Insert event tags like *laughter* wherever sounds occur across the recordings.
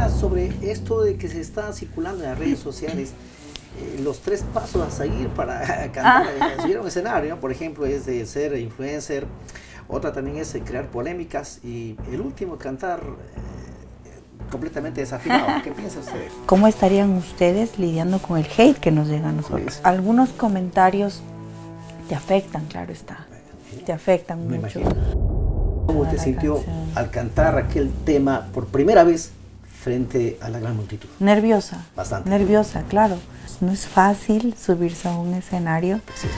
opinas sobre esto de que se está circulando en las redes sociales? Eh, los tres pasos a seguir para *laughs* cantar, ah. subir a un escenario, por ejemplo, es de ser influencer, otra también es crear polémicas y el último, cantar eh, completamente desafinado. *laughs* ¿Qué piensa usted? ¿Cómo estarían ustedes lidiando con el hate que nos llega a nosotros? Algunos comentarios te afectan, claro está. Te afectan mucho. ¿Cómo te sintió al cantar aquel tema por primera vez frente a la gran multitud? Nerviosa. Bastante. Nerviosa, claro. No es fácil subirse a un escenario. Sí,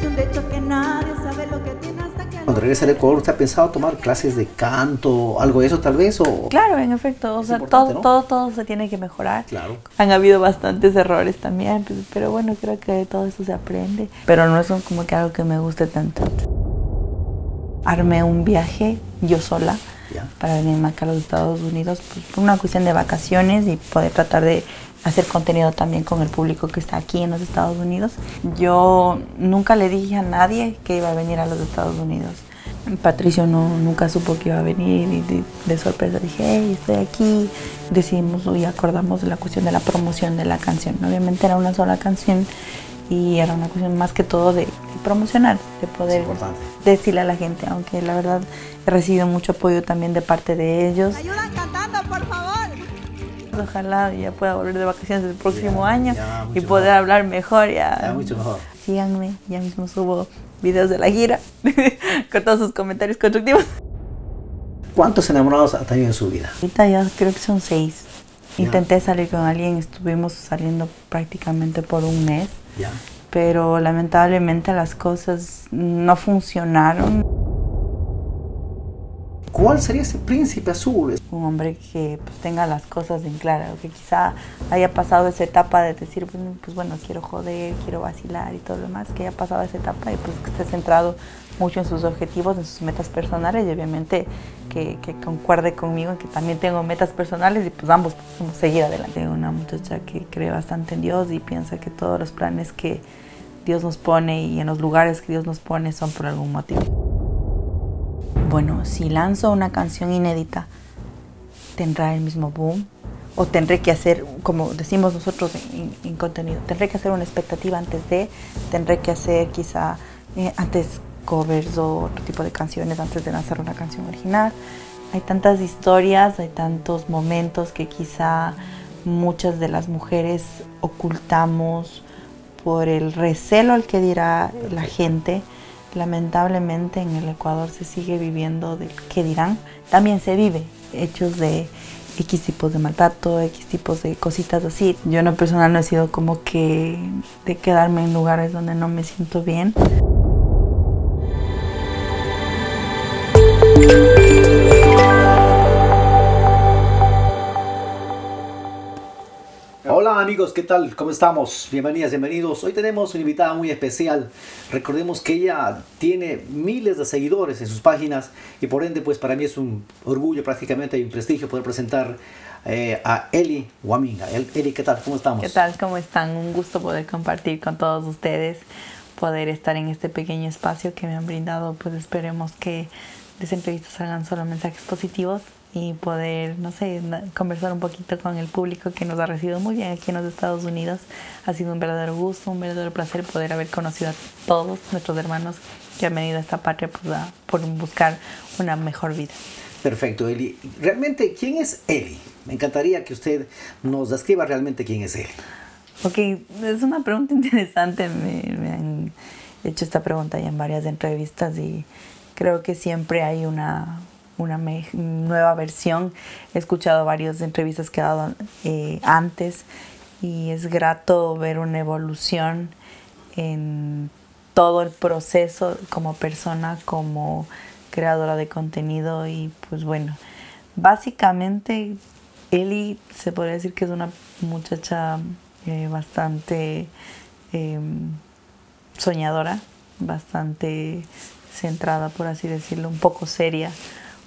Es un hecho que nadie sabe lo que tiene hasta que... Cuando regresa al Ecuador, ¿usted ha pensado tomar clases de canto, algo de eso tal vez? O... Claro, en efecto. O sea, todo, todo, todo se tiene que mejorar. Claro. Han habido bastantes errores también, pues, pero bueno, creo que todo eso se aprende. Pero no es como que algo que me guste tanto. Armé un viaje yo sola para venirme acá a los Estados Unidos pues, por una cuestión de vacaciones y poder tratar de hacer contenido también con el público que está aquí en los Estados Unidos. Yo nunca le dije a nadie que iba a venir a los Estados Unidos. Patricio no, nunca supo que iba a venir y de, sorpresa dije, hey, estoy aquí. Decidimos y acordamos la cuestión de la promoción de la canción. Obviamente era una sola canción y era una cuestión más que todo de, promocionar, de poder decirle a la gente, aunque la verdad recibido mucho apoyo también de parte de ellos. Ayudan cantando, por favor. Ojalá ya pueda volver de vacaciones el próximo año y poder hablar mejor. Ya, ya, mucho mejor. Síganme, ya mismo subo videos de la gira *laughs* con todos sus comentarios constructivos. ¿Cuántos enamorados ha tenido en su vida? Ahorita ya creo que son seis. Intenté salir con alguien, estuvimos saliendo prácticamente por un mes. Ya. Pero lamentablemente las cosas no funcionaron. ¿Cuál sería ese príncipe azul? Un hombre que pues, tenga las cosas en claro, que quizá haya pasado esa etapa de decir, pues, pues bueno, quiero joder, quiero vacilar y todo lo demás, que haya pasado esa etapa y pues que esté centrado mucho en sus objetivos, en sus metas personales y obviamente que, concuerde conmigo en que también tengo metas personales y pues ambos podemos seguir adelante. Tengo una muchacha que cree bastante en Dios y piensa que todos los planes que Dios nos pone y en los lugares que Dios nos pone son por algún motivo. Bueno, si lanzo una canción inédita, ¿tendrá el mismo boom? ¿O tendré que hacer, como decimos nosotros en, contenido, tendré que hacer una expectativa antes de, tendré que hacer quizá eh, antes covers o otro tipo de canciones antes de lanzar una canción original. Hay tantas historias, hay tantos momentos que quizá muchas de las mujeres ocultamos por el recelo al que dirá la gente. Lamentablemente en el Ecuador se sigue viviendo del que dirán. También se vive hechos de X tipos de maltrato, X tipos de cositas así. Yo en lo personal no he sido como que de quedarme en lugares donde no me siento bien. Amigos, ¿qué tal? ¿Cómo estamos? Bienvenidas, bienvenidos. Hoy tenemos una invitada muy especial. Recordemos que ella tiene miles de seguidores en sus páginas y por ende pues para mí es un orgullo prácticamente y un prestigio poder presentar eh, a Eli Waminga. Eli, ¿qué tal? ¿Cómo estamos? ¿Qué tal? ¿Cómo están? Un gusto poder compartir con todos ustedes, poder estar en este pequeño espacio que me han brindado. Pues esperemos que de esa entrevista salgan solo mensajes positivos y poder, no sé, conversar un poquito con el público que nos ha recibido muy bien aquí en los Estados Unidos. Ha sido un verdadero gusto, un verdadero placer poder haber conocido a todos nuestros hermanos que han venido a esta patria pues, por buscar una mejor vida. Perfecto, Eli. Realmente, ¿quién es Eli? Me encantaría que usted nos describa realmente quién es Eli. Ok, es una pregunta *laughs* interesante. Me, me han hecho esta pregunta ya en varias entrevistas y creo que siempre hay una, una nueva versión. He escuchado varias entrevistas que he dado eh, antes y es grato ver una evolución en todo el proceso como persona, como creadora de contenido y pues bueno, básicamente Eli se podría decir que es una muchacha eh, bastante em, soñadora, bastante centrada, por así decirlo, un poco seria,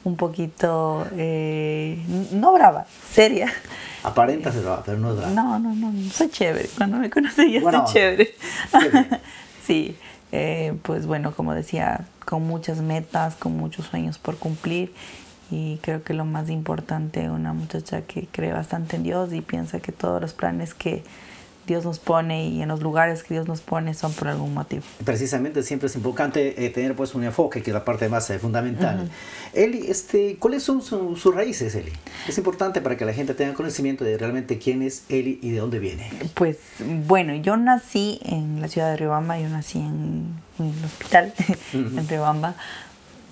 un poquito, eh, no brava, seria. Aparenta ser brava, pero no es brava. No, no, no, soy chévere. Cuando me conocí ya soy chévere. *laughs* sí, eh, pues bueno, como decía, con muchas metas, con muchos sueños por cumplir y creo que lo más importante, una muchacha que cree bastante en Dios y piensa que todos los planes que Dios nos pone y en los lugares que Dios nos pone son por algún motivo. Precisamente siempre es importante eh, tener pues un enfoque que es la parte más eh, fundamental. Eli, este, ¿cuáles son sus raíces, Eli? Es importante para que la gente tenga conocimiento de realmente quién es Eli y de dónde viene. Pues bueno, yo nací en la ciudad de Riobamba, yo nací en, un hospital *laughs* en Riobamba,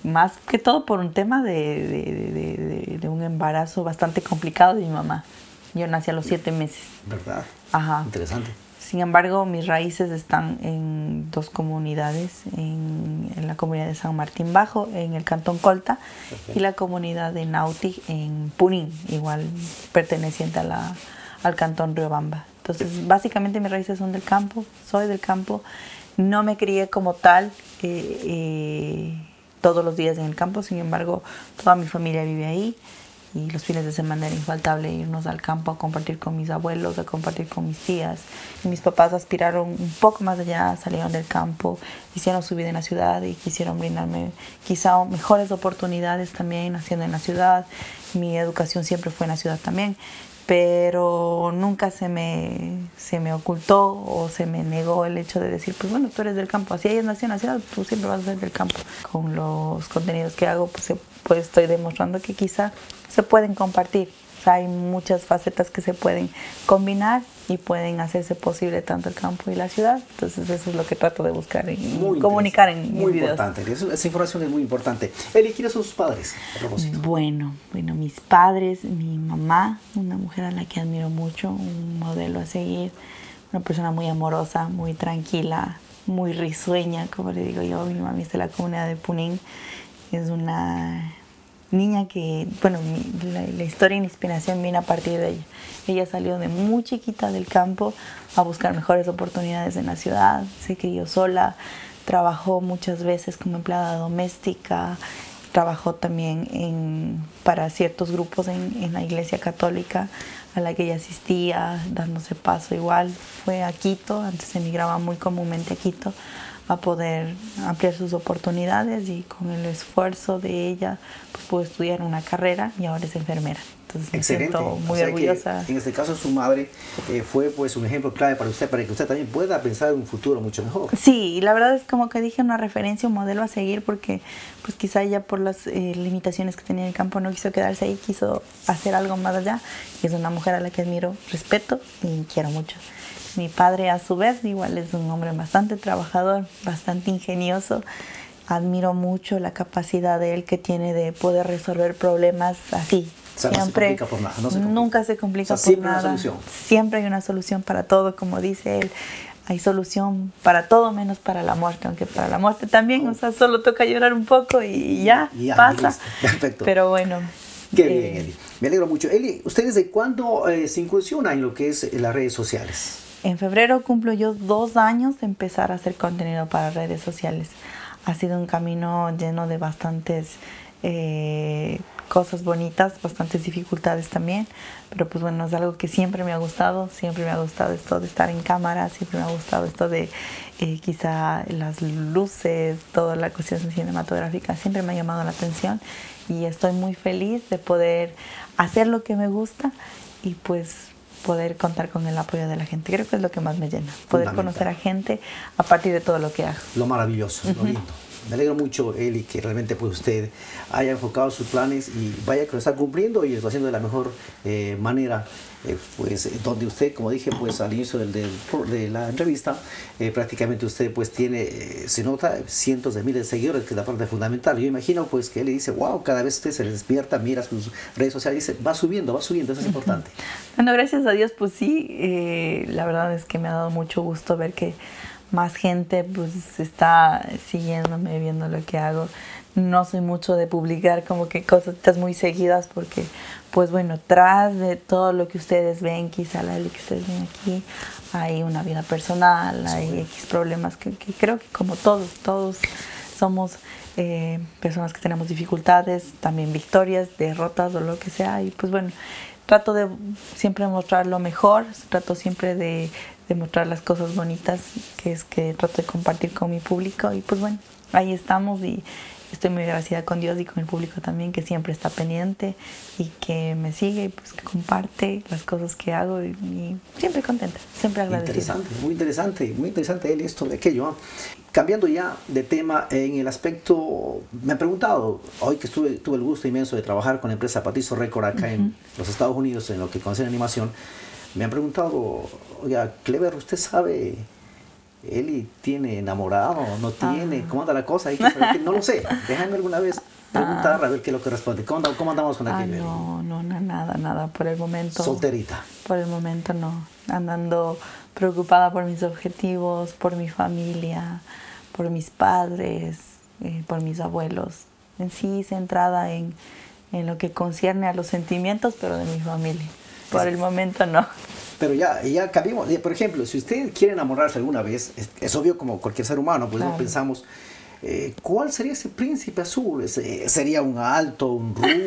más que todo por un tema de, de, de, un embarazo bastante complicado de mi mamá. Yo nací a los siete meses. ¿Verdad? Ajá. Interesante. Sin embargo, mis raíces están en dos comunidades, en, en, la comunidad de San Martín Bajo, en el Cantón Colta, y la comunidad de Nauti, en Punín, igual perteneciente a la, al Cantón Riobamba. Entonces, básicamente mis raíces son del campo, soy del campo, no me crié como tal. Eh, eh, todos los días en el campo, sin embargo, toda mi familia vive ahí y los fines de semana era infaltable irnos al campo a compartir con mis abuelos, a compartir con mis tías. Y mis papás aspiraron un poco más allá, salieron del campo, hicieron su vida en la ciudad y quisieron brindarme quizá mejores oportunidades también haciendo en la ciudad. Mi educación siempre fue en la ciudad también pero nunca se me, se me ocultó o se me negó el hecho de decir, pues bueno, tú eres del campo, así ellos nacieron en la ciudad, tú siempre vas a ser del campo. Con los contenidos que hago, pues, pues estoy demostrando que quizá se pueden compartir hay muchas facetas que se pueden combinar y pueden hacerse posible tanto el campo y la ciudad. Entonces eso es lo que trato de buscar y comunicar en Muy importante, esa información es muy importante. Eli, ¿quiénes son sus padres? Bueno, bueno, mis padres, mi mamá, una mujer a la que admiro mucho, un modelo a seguir, una persona muy amorosa, muy tranquila, muy risueña, como le digo yo, mi mamá es de la comunidad de Punín, es una niña que, bueno, la, historia y la inspiración viene a partir de ella. Ella salió de muy chiquita del campo a buscar mejores oportunidades en la ciudad, se crió sola, trabajó muchas veces como empleada doméstica, trabajó también en, para ciertos grupos en, en la iglesia católica a la que ella asistía, dándose paso igual. Fue a Quito, antes emigraba muy comúnmente a Quito, a poder ampliar sus oportunidades y con el esfuerzo de ella pues, pudo estudiar una carrera y ahora es enfermera. Entonces me siento muy orgullosa. en este caso su madre eh, fue pues un ejemplo clave para usted, para que usted también pueda pensar en un futuro mucho mejor. Sí, y la verdad es como que dije una referencia, un modelo a seguir porque pues quizá ella por las eh, limitaciones que tenía en el campo no quiso quedarse ahí, quiso hacer algo más allá y es una mujer a la que admiro, respeto y quiero mucho. Mi padre a su vez igual es un hombre bastante trabajador, bastante ingenioso. Admiro mucho la capacidad de él que tiene de poder resolver problemas así. siempre, por nada, nunca se complica por siempre nada. Una solución. Siempre hay una solución para todo, como dice él. Hay solución para todo menos para la muerte, aunque para la muerte también, o sea, solo toca llorar un poco y ya, pasa. Perfecto. Pero bueno, Qué bien, eh, Eli. Me alegro mucho. Eli, ¿ustedes de cuándo eh, se incursiona en lo que es las redes sociales? En febrero cumplo yo dos años de empezar a hacer contenido para redes sociales. Ha sido un camino lleno de bastantes eh, cosas bonitas, bastantes dificultades también, pero pues bueno, es algo que siempre me ha gustado, siempre me ha gustado esto de estar en cámara, siempre me ha gustado esto de eh, quizá las luces, toda la cuestión cinematográfica, siempre me ha llamado la atención y estoy muy feliz de poder hacer lo que me gusta y pues poder contar con el apoyo de la gente. Creo que es lo que más me llena, poder conocer a gente a partir de todo lo que hago. Lo maravilloso, lo lindo. Me alegro mucho, Eli, que realmente pues, usted haya enfocado sus planes y vaya que lo está cumpliendo y lo está haciendo de la mejor eh, manera. Eh, pues donde usted, como dije pues al inicio del, de la entrevista, eh, prácticamente usted pues tiene, se nota cientos de miles de seguidores, que es la parte fundamental. Yo imagino pues que le dice, wow, cada vez usted se despierta, mira sus redes sociales dice, va subiendo, va subiendo, eso es importante. Bueno, gracias a Dios, pues sí, la verdad es que me ha dado mucho gusto ver que más gente pues está siguiéndome, viendo lo que hago. No soy mucho de publicar como que cosas muy seguidas porque pues bueno, tras de todo lo que ustedes ven, quizá la que ustedes ven aquí, hay una vida personal, hay X problemas que, creo que como todos, todos somos eh, personas que tenemos dificultades, también victorias, derrotas o lo que sea y pues bueno, trato de siempre mostrar lo mejor, trato siempre de demostrar las cosas bonitas que es que trato de compartir con mi público y pues bueno, ahí estamos y estoy muy agradecida con Dios y con el público también que siempre está pendiente y que me sigue y pues que comparte las cosas que hago y, siempre contenta, siempre agradecida. Interesante, muy interesante, muy interesante él esto de aquello. Cambiando ya de tema, en el aspecto, me han preguntado, hoy que estuve, tuve el gusto inmenso de trabajar con la empresa Patizo Record acá en los Estados Unidos en lo que concierne animación, me han preguntado, oiga, Clever, ¿usted sabe Eli tiene enamorado, no tiene, ah. ¿cómo anda la cosa? no lo sé, déjame alguna vez preguntar a ver qué es lo que responde. ¿Cómo, cómo andamos con aquello? no, no, no, nada, nada, por el momento. Solterita. Por el momento no, andando preocupada por mis objetivos, por mi familia, por mis padres, eh, por mis abuelos. En sí, centrada en, en lo que concierne a los sentimientos, pero de mi familia. Por el momento no. Pero ya, ya cambiamos. Por ejemplo, si usted quiere enamorarse alguna vez, es, obvio como cualquier ser humano, pues no pensamos, eh, ¿cuál sería ese príncipe azul? ¿Sería un alto, un rubio,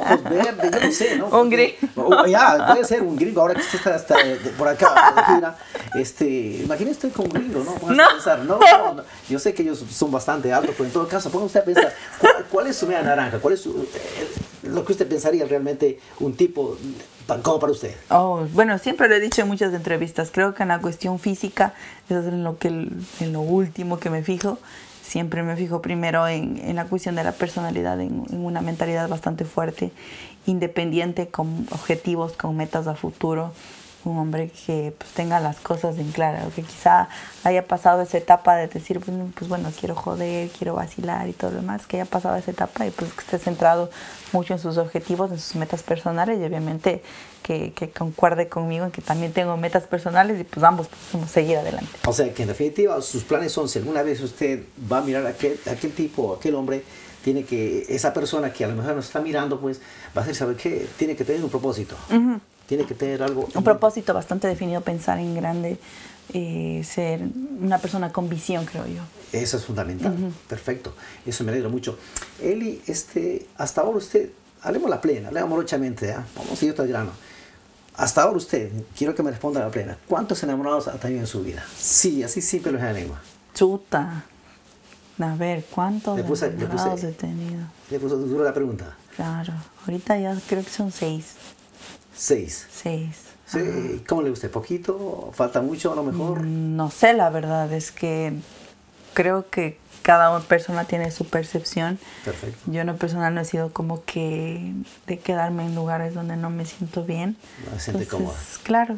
ojos verdes? Yo no sé, ¿no? *laughs* Un gringo. Ya, puede ser un gringo, ahora que usted está hasta por acá, este, imagínese con un gringo, ¿no? No. Pensar, no, no, *laughs* Yo sé que ellos son bastante altos, pero en todo caso, ponga usted a pensar, ¿cuál, es su media naranja? ¿Cuál es su, eh, lo que usted pensaría realmente un tipo ¿Cómo para usted? Oh, bueno, siempre lo he dicho en muchas entrevistas. Creo que en la cuestión física, eso es en lo, que, en lo último que me fijo. Siempre me fijo primero en, en la cuestión de la personalidad, en, en, una mentalidad bastante fuerte, independiente, con objetivos, con metas a futuro un hombre que pues, tenga las cosas en claro, que quizá haya pasado esa etapa de decir, pues, pues, bueno, quiero joder, quiero vacilar y todo lo demás, que haya pasado esa etapa y pues que esté centrado mucho en sus objetivos, en sus metas personales y obviamente que, que concuerde conmigo en que también tengo metas personales y pues ambos podemos seguir adelante. O sea, que en definitiva sus planes son, si alguna vez usted va a mirar a aquel, aquel tipo, aquel hombre, tiene que, esa persona que a lo mejor nos está mirando, pues va a ser saber que tiene que tener un propósito tiene que tener algo... Un propósito bastante definido, pensar en grande, eh, ser una persona con visión, creo yo. Eso es fundamental, perfecto, eso me alegra mucho. Eli, este, hasta ahora usted, hablemos la plena, hablemos morochamente, ¿eh? vamos a ir al grano. Hasta ahora usted, quiero que me responda la plena, ¿cuántos enamorados ha tenido en su vida? Sí, así simple lo es la lengua. Chuta. A ver, ¿cuántos enamorados he tenido? Le puso duro la pregunta. Claro, ahorita ya creo que son seis. Seis. Seis. Sí. ¿Cómo le gusta? ¿Poquito? ¿Falta mucho a lo mejor? Mm, no sé, la verdad es que creo que cada persona tiene su percepción. Perfecto. Yo en lo personal no he sido como que de quedarme en lugares donde no me siento bien. No me siente cómoda. Claro,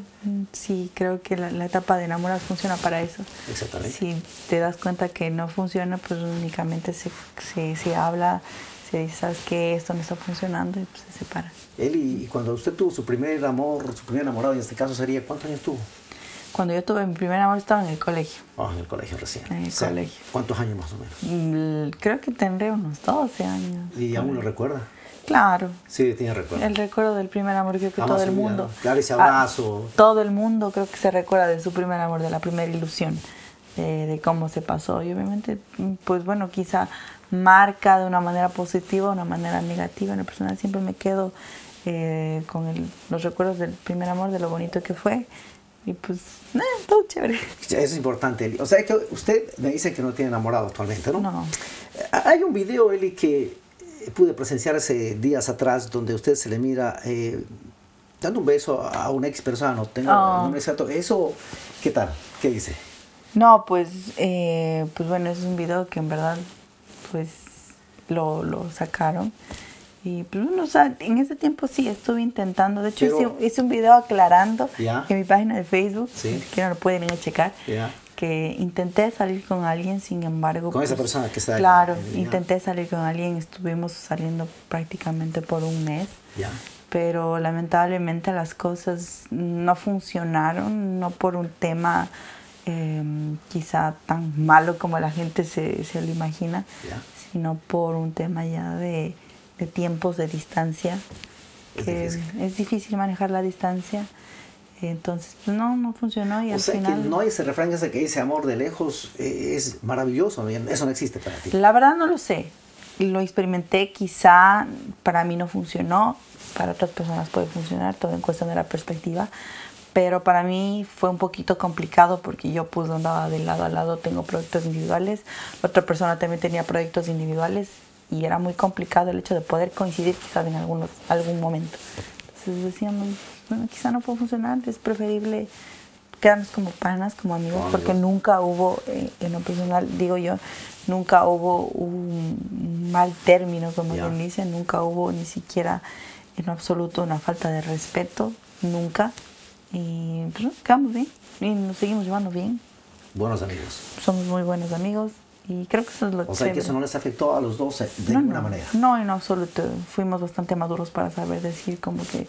sí, creo que la, etapa de enamorar funciona para eso. Exactamente. Si te das cuenta que no funciona, pues únicamente se, se, se habla, se dice, ¿sabes qué? Esto no está funcionando y pues se separa. Eli, y cuando usted tuvo su primer amor, su primer enamorado, en este caso sería, ¿cuántos años tuvo? Cuando yo tuve mi primer amor estaba en el colegio. Ah, en el colegio recién. En el colegio. ¿Cuántos años más o menos? Mm, creo que tendré unos 12 años. ¿Y aún lo recuerda? Claro. Sí, tiene recuerdo. El recuerdo del primer amor, creo que todo el mundo. Claro, ese abrazo. Ah, todo el mundo creo que se recuerda de su primer amor, de la primera ilusión, de cómo se pasó. Y obviamente, pues bueno, quizá marca de una manera positiva o una manera negativa. En el personal siempre me quedo eh, con los recuerdos del primer amor, de lo bonito que fue. Y pues, eh, todo chévere. Eso es importante, O sea, que usted me dice que no tiene enamorado actualmente, ¿no? No. Eh, hay un video, Eli, que pude presenciar hace días atrás, donde usted se le mira dando un beso a una ex persona, no tengo el oh. nombre exacto. ¿Eso qué tal? ¿Qué dice? No, pues, pues bueno, es un video que en verdad, pues, lo, lo sacaron. Y pues, o sea, en ese tiempo sí estuve intentando. De hecho, hice, un video aclarando en mi página de Facebook, que no lo pueden ir a checar, que intenté salir con alguien, sin embargo. Con esa pues, persona que está ahí. Claro, intenté salir con alguien, estuvimos saliendo prácticamente por un mes. Pero lamentablemente las cosas no funcionaron, no por un tema em, quizá tan malo como la gente se, se lo imagina, sino por un tema ya de de tiempos de distancia, que es difícil manejar la distancia. Entonces, pues, no, no funcionó y o al sea final... que no hay ese refrán ese que dice amor de lejos, eh, es maravilloso, eso no existe para ti. La verdad no lo sé, lo experimenté, quizá para mí no funcionó, para otras personas puede funcionar, todo en cuestión de la perspectiva, pero para mí fue un poquito complicado porque yo pues andaba de lado a lado, tengo proyectos individuales, otra persona también tenía proyectos individuales y era muy complicado el hecho de poder coincidir quizás en algunos, algún momento. Entonces decíamos, bueno, quizá no puede funcionar, es preferible quedarnos como panas, como amigos, porque nunca hubo, eh, en lo personal, digo yo, nunca hubo un mal término, como yeah. dice, nunca hubo ni siquiera en absoluto una falta de respeto, nunca. Y pues quedamos bien y nos seguimos llevando bien. Buenos amigos. Somos muy buenos amigos y creo que eso es lo que... O sea, que eso no les afectó a los dos de ninguna manera. No, en absoluto. Fuimos bastante maduros para saber decir como que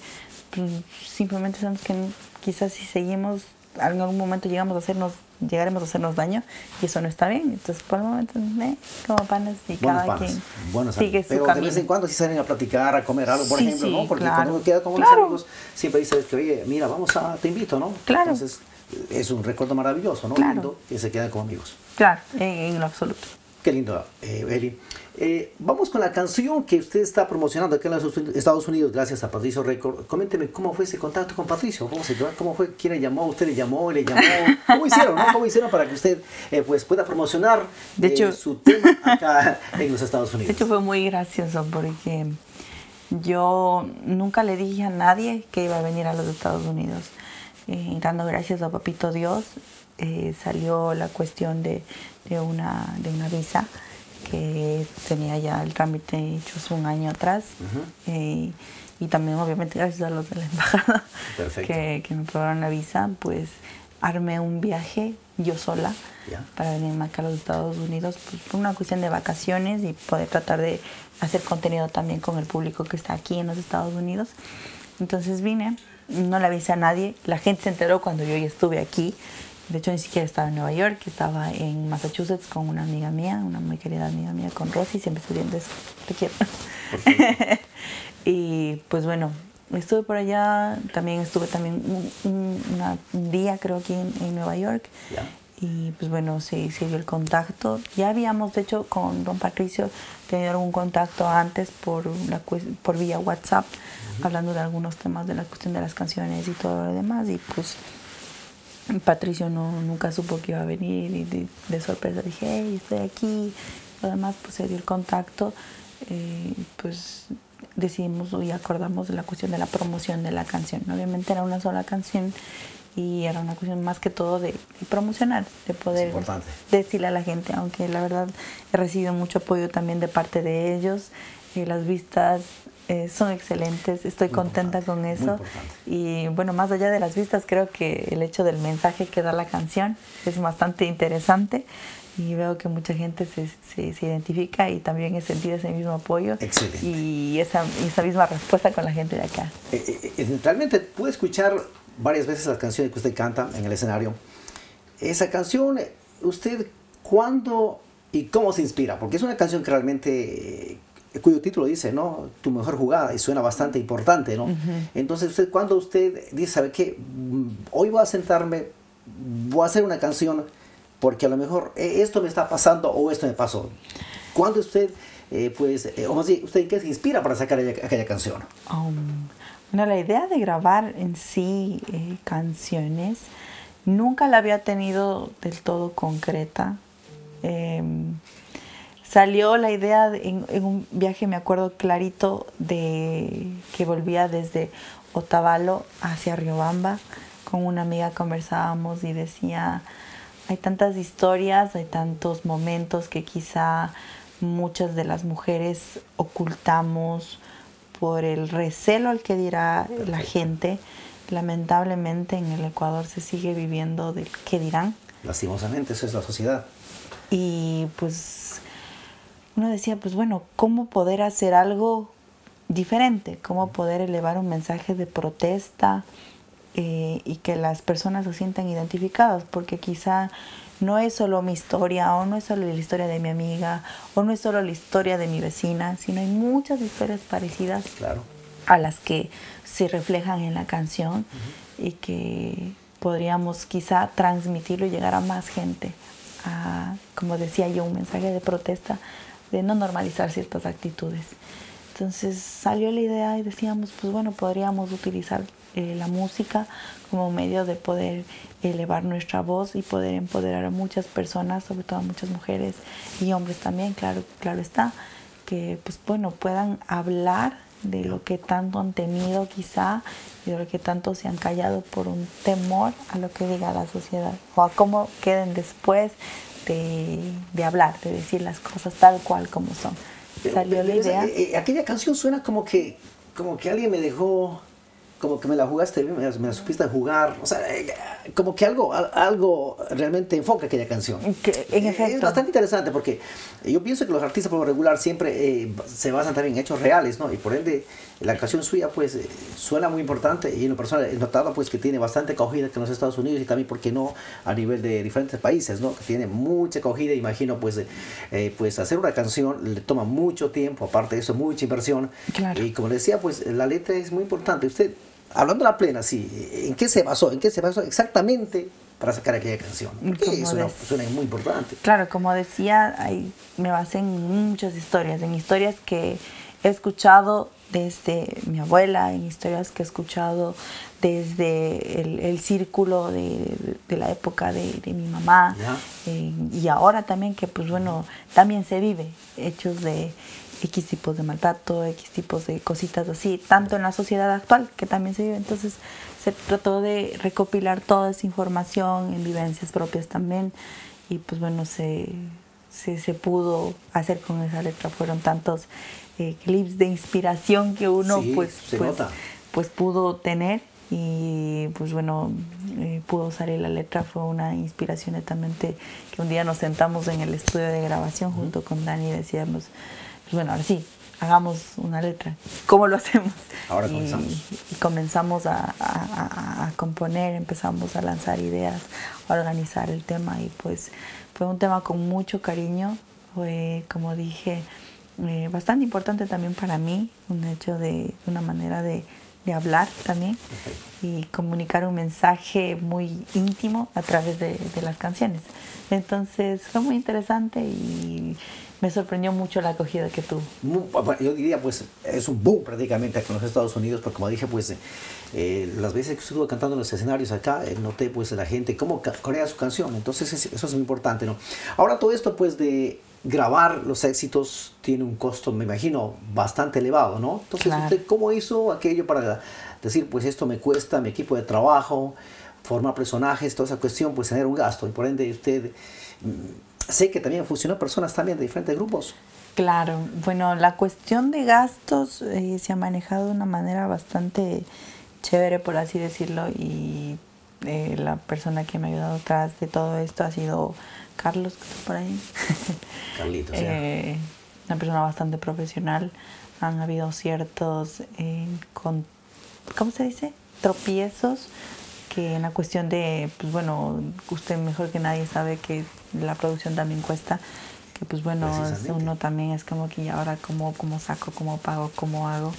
pues, simplemente sabemos que quizás si seguimos en algún momento llegamos a hacernos, llegaremos a hacernos daño y eso no está bien. Entonces, por el momento, eh, como panes y cada quien sigue su Pero camino. de vez en cuando si salen a platicar, a comer algo, por ejemplo, ¿no? Porque cuando uno queda con los amigos, siempre dices que, oye, mira, vamos a, te invito, ¿no? Claro. Entonces, es un recuerdo maravilloso, ¿no? Lindo, que se queda con amigos. Claro, en, lo absoluto. Qué lindo, eh, Eli. Eh, vamos con la canción que usted está promocionando acá en los Estados Unidos gracias a Patricio Record. Coménteme cómo fue ese contacto con Patricio, cómo, se, cómo fue, quién le llamó, usted le llamó, le llamó, cómo hicieron, ¿no? ¿Cómo hicieron para que usted eh, pues pueda promocionar de hecho, eh, su tema acá en los Estados Unidos? De hecho fue muy gracioso porque yo nunca le dije a nadie que iba a venir a los Estados Unidos. dando gracias a Papito Dios, salió la cuestión de, de, una, de una visa que tenía ya el trámite hecho hace un año atrás. Eh, y también obviamente gracias a los de la embajada que, que, me aprobaron la visa, pues armé un viaje yo sola para venirme acá a los Estados Unidos pues, por una cuestión de vacaciones y poder tratar de hacer contenido también con el público que está aquí en los Estados Unidos. Entonces vine, no le avisé a nadie, la gente se enteró cuando yo ya estuve aquí de hecho, ni siquiera estaba en Nueva York, estaba en Massachusetts con una amiga mía, una muy querida amiga mía, con Rosy, siempre estoy viendo eso, te quiero. *laughs* y pues bueno, estuve por allá, también estuve también un, día creo aquí en, Nueva York. Y pues bueno, se, se dio el contacto. Ya habíamos, de hecho, con don Patricio tenido algún contacto antes por, la, por vía WhatsApp, hablando de algunos temas de la cuestión de las canciones y todo lo demás. Y pues Patricio no, nunca supo que iba a venir y de, sorpresa dije, hey, estoy aquí. Además, pues se dio el contacto, eh, pues decidimos y acordamos la cuestión de la promoción de la canción. Obviamente era una sola canción y era una cuestión más que todo de, promocionar, de poder decirle a la gente, aunque la verdad he recibido mucho apoyo también de parte de ellos. Eh, las vistas eh, son excelentes, estoy contenta con eso. Y bueno, más allá de las vistas, creo que el hecho del mensaje que da la canción es bastante interesante y veo que mucha gente se, se, identifica y también he sentido ese mismo apoyo Excelente. y esa, esa misma respuesta con la gente de acá. Eh, eh, realmente pude escuchar varias veces las canciones que usted canta en el escenario. Esa canción, usted, ¿cuándo y cómo se inspira? Porque es una canción que realmente cuyo título dice, ¿no? Tu mejor jugada, y suena bastante importante, ¿no? Entonces, usted, cuando usted dice, ¿sabe qué? Hoy voy a sentarme, voy a hacer una canción, porque a lo mejor eh, esto me está pasando o esto me pasó. ¿Cuándo usted, eh, pues, eh, o más ¿usted en qué se inspira para sacar aquella, canción? Um, bueno, la idea de grabar en sí canciones nunca la había tenido del todo concreta. Salió la idea en, un viaje, me acuerdo clarito, de que volvía desde Otavalo hacia Riobamba. Con una amiga conversábamos y decía, hay tantas historias, hay tantos momentos que quizá muchas de las mujeres ocultamos por el recelo al que dirá la gente. Lamentablemente en el Ecuador se sigue viviendo del qué dirán. Lastimosamente, eso es la sociedad. Y pues uno decía, pues bueno, ¿cómo poder hacer algo diferente? ¿Cómo poder elevar un mensaje de protesta eh, y que las personas se sientan identificadas? Porque quizá no es solo mi historia o no es solo la historia de mi amiga o no es solo la historia de mi vecina, sino hay muchas historias parecidas a las que se reflejan en la canción y que podríamos quizá transmitirlo y llegar a más gente. A, como decía yo, un mensaje de protesta de no normalizar ciertas actitudes. Entonces salió la idea y decíamos, pues bueno, podríamos utilizar eh, la música como medio de poder elevar nuestra voz y poder empoderar a muchas personas, sobre todo a muchas mujeres y hombres también, claro, claro está, que pues bueno puedan hablar de lo que tanto han temido quizá y de lo que tanto se han callado por un temor a lo que diga la sociedad o a cómo queden después de, de hablar, de decir las cosas tal cual como son. Salió la idea. Eh, eh, aquella canción suena como que, como que alguien me dejó como que me la jugaste bien, me la, supiste jugar, o sea, eh, como que algo, algo realmente enfoca aquella canción. Que, en eh, efecto. Es bastante interesante porque yo pienso que los artistas por lo regular siempre eh, se basan también en hechos reales, ¿no? Y por ende, la canción suya pues suena muy importante y en lo personal he notado pues que tiene bastante acogida en los Estados Unidos y también, ¿por qué no?, a nivel de diferentes países, ¿no? Que tiene mucha acogida, imagino pues, pues hacer una canción le toma mucho tiempo, aparte de eso, mucha inversión. Claro. Y como le decía, pues la letra es muy importante. Usted hablando de la plena, sí, ¿en qué se basó? ¿En qué se basó exactamente para sacar aquella canción? Porque eso suena muy importante. Claro, como decía, me basé en muchas historias, en historias que he escuchado desde mi abuela, en historias que he escuchado desde el, círculo de, la época de, mi mamá eh, y ahora también que pues bueno, también se vive hechos de X tipos de maltrato, X tipos de cositas así, tanto en la sociedad actual que también se vive. Entonces se trató de recopilar toda esa información en vivencias propias también. Y pues bueno, se, se, pudo hacer con esa letra. Fueron tantos eh, clips de inspiración que uno pues, pues, pues, pudo tener. Y pues bueno, eh, pudo salir la letra, fue una inspiración netamente que un día nos sentamos en el estudio de grabación junto con Dani y decíamos, pues bueno, ahora sí, hagamos una letra. ¿Cómo lo hacemos? Ahora comenzamos. Y, comenzamos a, componer, empezamos a lanzar ideas, a organizar el tema y pues fue un tema con mucho cariño, fue como dije, eh, bastante importante también para mí, un hecho de una manera de, hablar también y comunicar un mensaje muy íntimo a través de, de las canciones. Entonces fue muy interesante y me sorprendió mucho la acogida que tuvo. Yo diría, pues, es un boom prácticamente aquí en los Estados Unidos, porque como dije, pues, eh, las veces que estuve cantando en los escenarios acá, eh, noté, pues, la gente cómo corea su canción. Entonces, eso es muy importante, ¿no? Ahora, todo esto, pues, de grabar los éxitos tiene un costo, me imagino, bastante elevado, ¿no? Entonces, ¿usted cómo hizo aquello para decir, pues, esto me cuesta mi equipo de trabajo, formar personajes, toda esa cuestión, pues, tener un gasto, y por ende, usted sé que también funcionó personas también de diferentes grupos. Claro, bueno, la cuestión de gastos eh, se ha manejado de una manera bastante chévere, por así decirlo, y eh, la persona que me ha ayudado atrás de todo esto ha sido Carlos, que está por ahí. *laughs* Carlitos, eh, Una persona bastante profesional. Han habido ciertos, con, ¿cómo se dice? Tropiezos que en la cuestión de, pues bueno, usted mejor que nadie sabe que la producción también cuesta, que pues bueno, uno también es como que ahora cómo, cómo saco, cómo pago, cómo hago.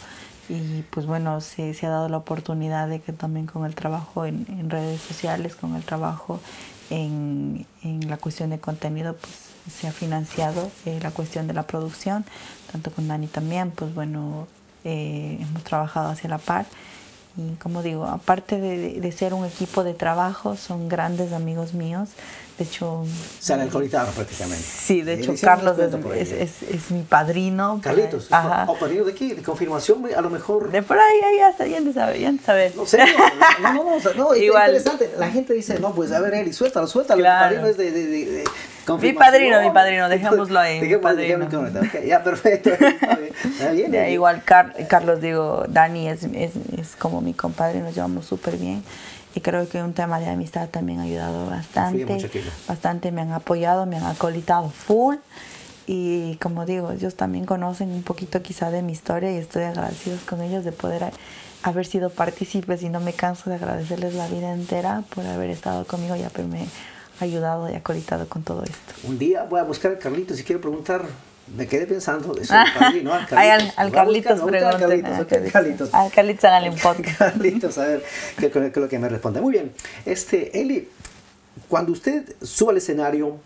Y pues bueno, se, se ha dado la oportunidad de que también con el trabajo en, en redes sociales, con el trabajo en, en, la cuestión de contenido, pues se ha financiado eh, la cuestión de la producción, tanto con Dani también, pues bueno, eh, hemos trabajado hacia la par y como digo, aparte de, de, ser un equipo de trabajo, son grandes amigos míos. De hecho... Se han alcoholizado prácticamente. Sí, de hecho Carlos es, es, es, mi padrino. Carlitos, Ajá. ¿o padrino de qué? ¿De confirmación? A lo mejor... De por ahí, ahí hasta ya de saber, ya de saber. No sé, no, no, no, no, es interesante. La gente dice, no, pues a ver, Eli, suéltalo, suéltalo. Claro. El padrino es de, de, de mi padrino, mi padrino, dejémoslo ahí. ya, perfecto. *laughs* igual Carlos, digo, Dani es, es, es, como mi compadre, nos llevamos súper bien. Y creo que un tema de amistad también ha ayudado bastante. bastante me han apoyado, me han acolitado full. Y como digo, ellos también conocen un poquito quizá de mi historia y estoy agradecidos con ellos de poder haber sido partícipes y no me canso de agradecerles la vida entera por haber estado conmigo y haberme ayudado y acolitado con todo esto. Un día voy a buscar a Carlitos y quiero preguntar, me quedé pensando de eso, *laughs* al Carlitos. al, al Carlitos, pregunten. Al Carlitos, Carlitos. Al Carlitos háganle un *laughs* podcast. Carlitos, a ver qué es lo que me responde. Muy bien, este, Eli, cuando usted sube al escenario,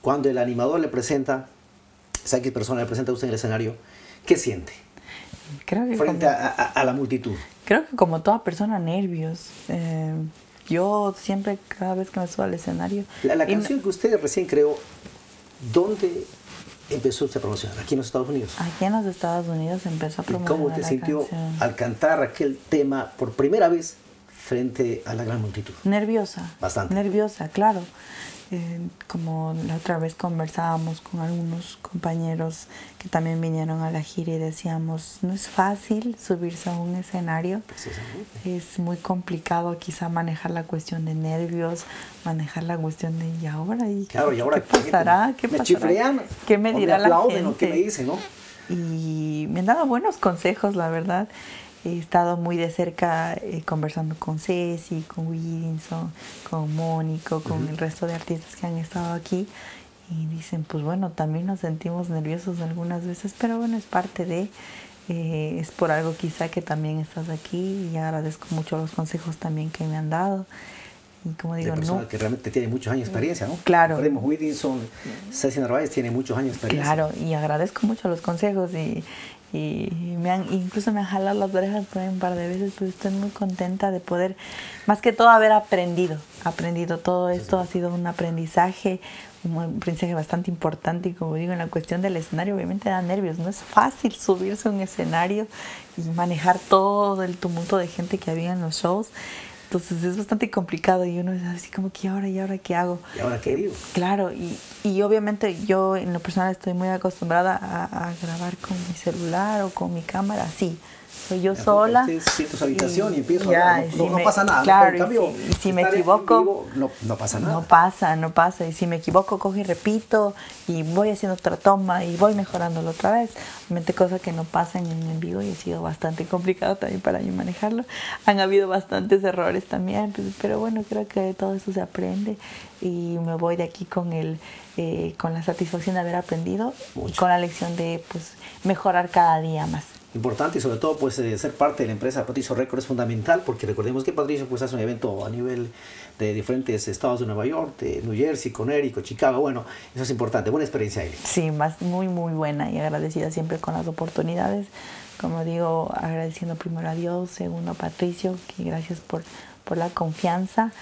cuando el animador le presenta, sabe qué persona le presenta a usted en el escenario, ¿qué siente? Creo que Frente a, a, la multitud. Creo que como toda persona, nervios. Eh, yo siempre, cada vez que me subo al escenario... La, canción que usted recién creó, ¿dónde empezó usted a promocionar? ¿Aquí en los Estados Unidos? Aquí en los Estados Unidos empezó a promocionar. ¿Y cómo te sintió al cantar aquel tema por primera vez frente a la gran multitud? Nerviosa. Bastante. Nerviosa, claro. Eh, como la otra vez conversábamos con algunos compañeros que también vinieron a la gira y decíamos, no es fácil subirse a un escenario, es muy complicado quizá manejar la cuestión de nervios, manejar la cuestión de y ahora y, claro, ¿y ahora qué pasará, qué me pasará? ¿Qué me dirá la gente? ¿Qué me dice, no? Y me han dado buenos consejos, la verdad. He estado muy de cerca eh, conversando con Ceci, con Willinson, con Mónico, con el resto de artistas que han estado aquí. Y dicen, pues bueno, también nos sentimos nerviosos algunas veces, pero bueno, es parte de, eh, es por algo quizá que también estás aquí y agradezco mucho los consejos también que me han dado. Y como digo, no. que realmente tiene muchos años de experiencia, ¿no? Claro. Recordemos, Willinson, Ceci Narváez tiene muchos años de experiencia. Claro, y agradezco mucho los consejos y, y me han, incluso me han jalado las orejas por un par de veces, pero estoy muy contenta de poder, más que todo, haber aprendido, aprendido todo esto, ha sido un aprendizaje, un aprendizaje bastante importante y como digo, en la cuestión del escenario obviamente da nervios, no es fácil subirse a un escenario y manejar todo el tumulto de gente que había en los shows. Entonces es bastante complicado y uno es así como que ahora y ahora qué hago. ¿Y ahora qué digo? Claro, y, y obviamente yo en lo personal estoy muy acostumbrada a, a grabar con mi celular o con mi cámara, sí soy yo sola. Siento su habitación y, empiezo a no, no, pasa nada. Claro, y si, me equivoco, no, no, pasa nada. No pasa, no pasa. Y si me equivoco, cojo y repito y voy haciendo otra toma y voy mejorándolo otra vez. Obviamente, cosa que no pasa en el vivo y ha sido bastante complicado también para mí manejarlo. Han habido bastantes errores también, pues, pero bueno, creo que todo eso se aprende y me voy de aquí con el eh, con la satisfacción de haber aprendido y con la lección de pues mejorar cada día más importante y sobre todo pues eh, ser parte de la empresa Patricio Record es fundamental porque recordemos que Patricio pues hace un evento a nivel de diferentes estados de Nueva York, de New Jersey, Connecticut, Chicago, bueno, eso es importante, buena experiencia ahí. Sí, más muy muy buena y agradecida siempre con las oportunidades, como digo, agradeciendo primero a Dios, segundo a Patricio, que gracias por, por la confianza,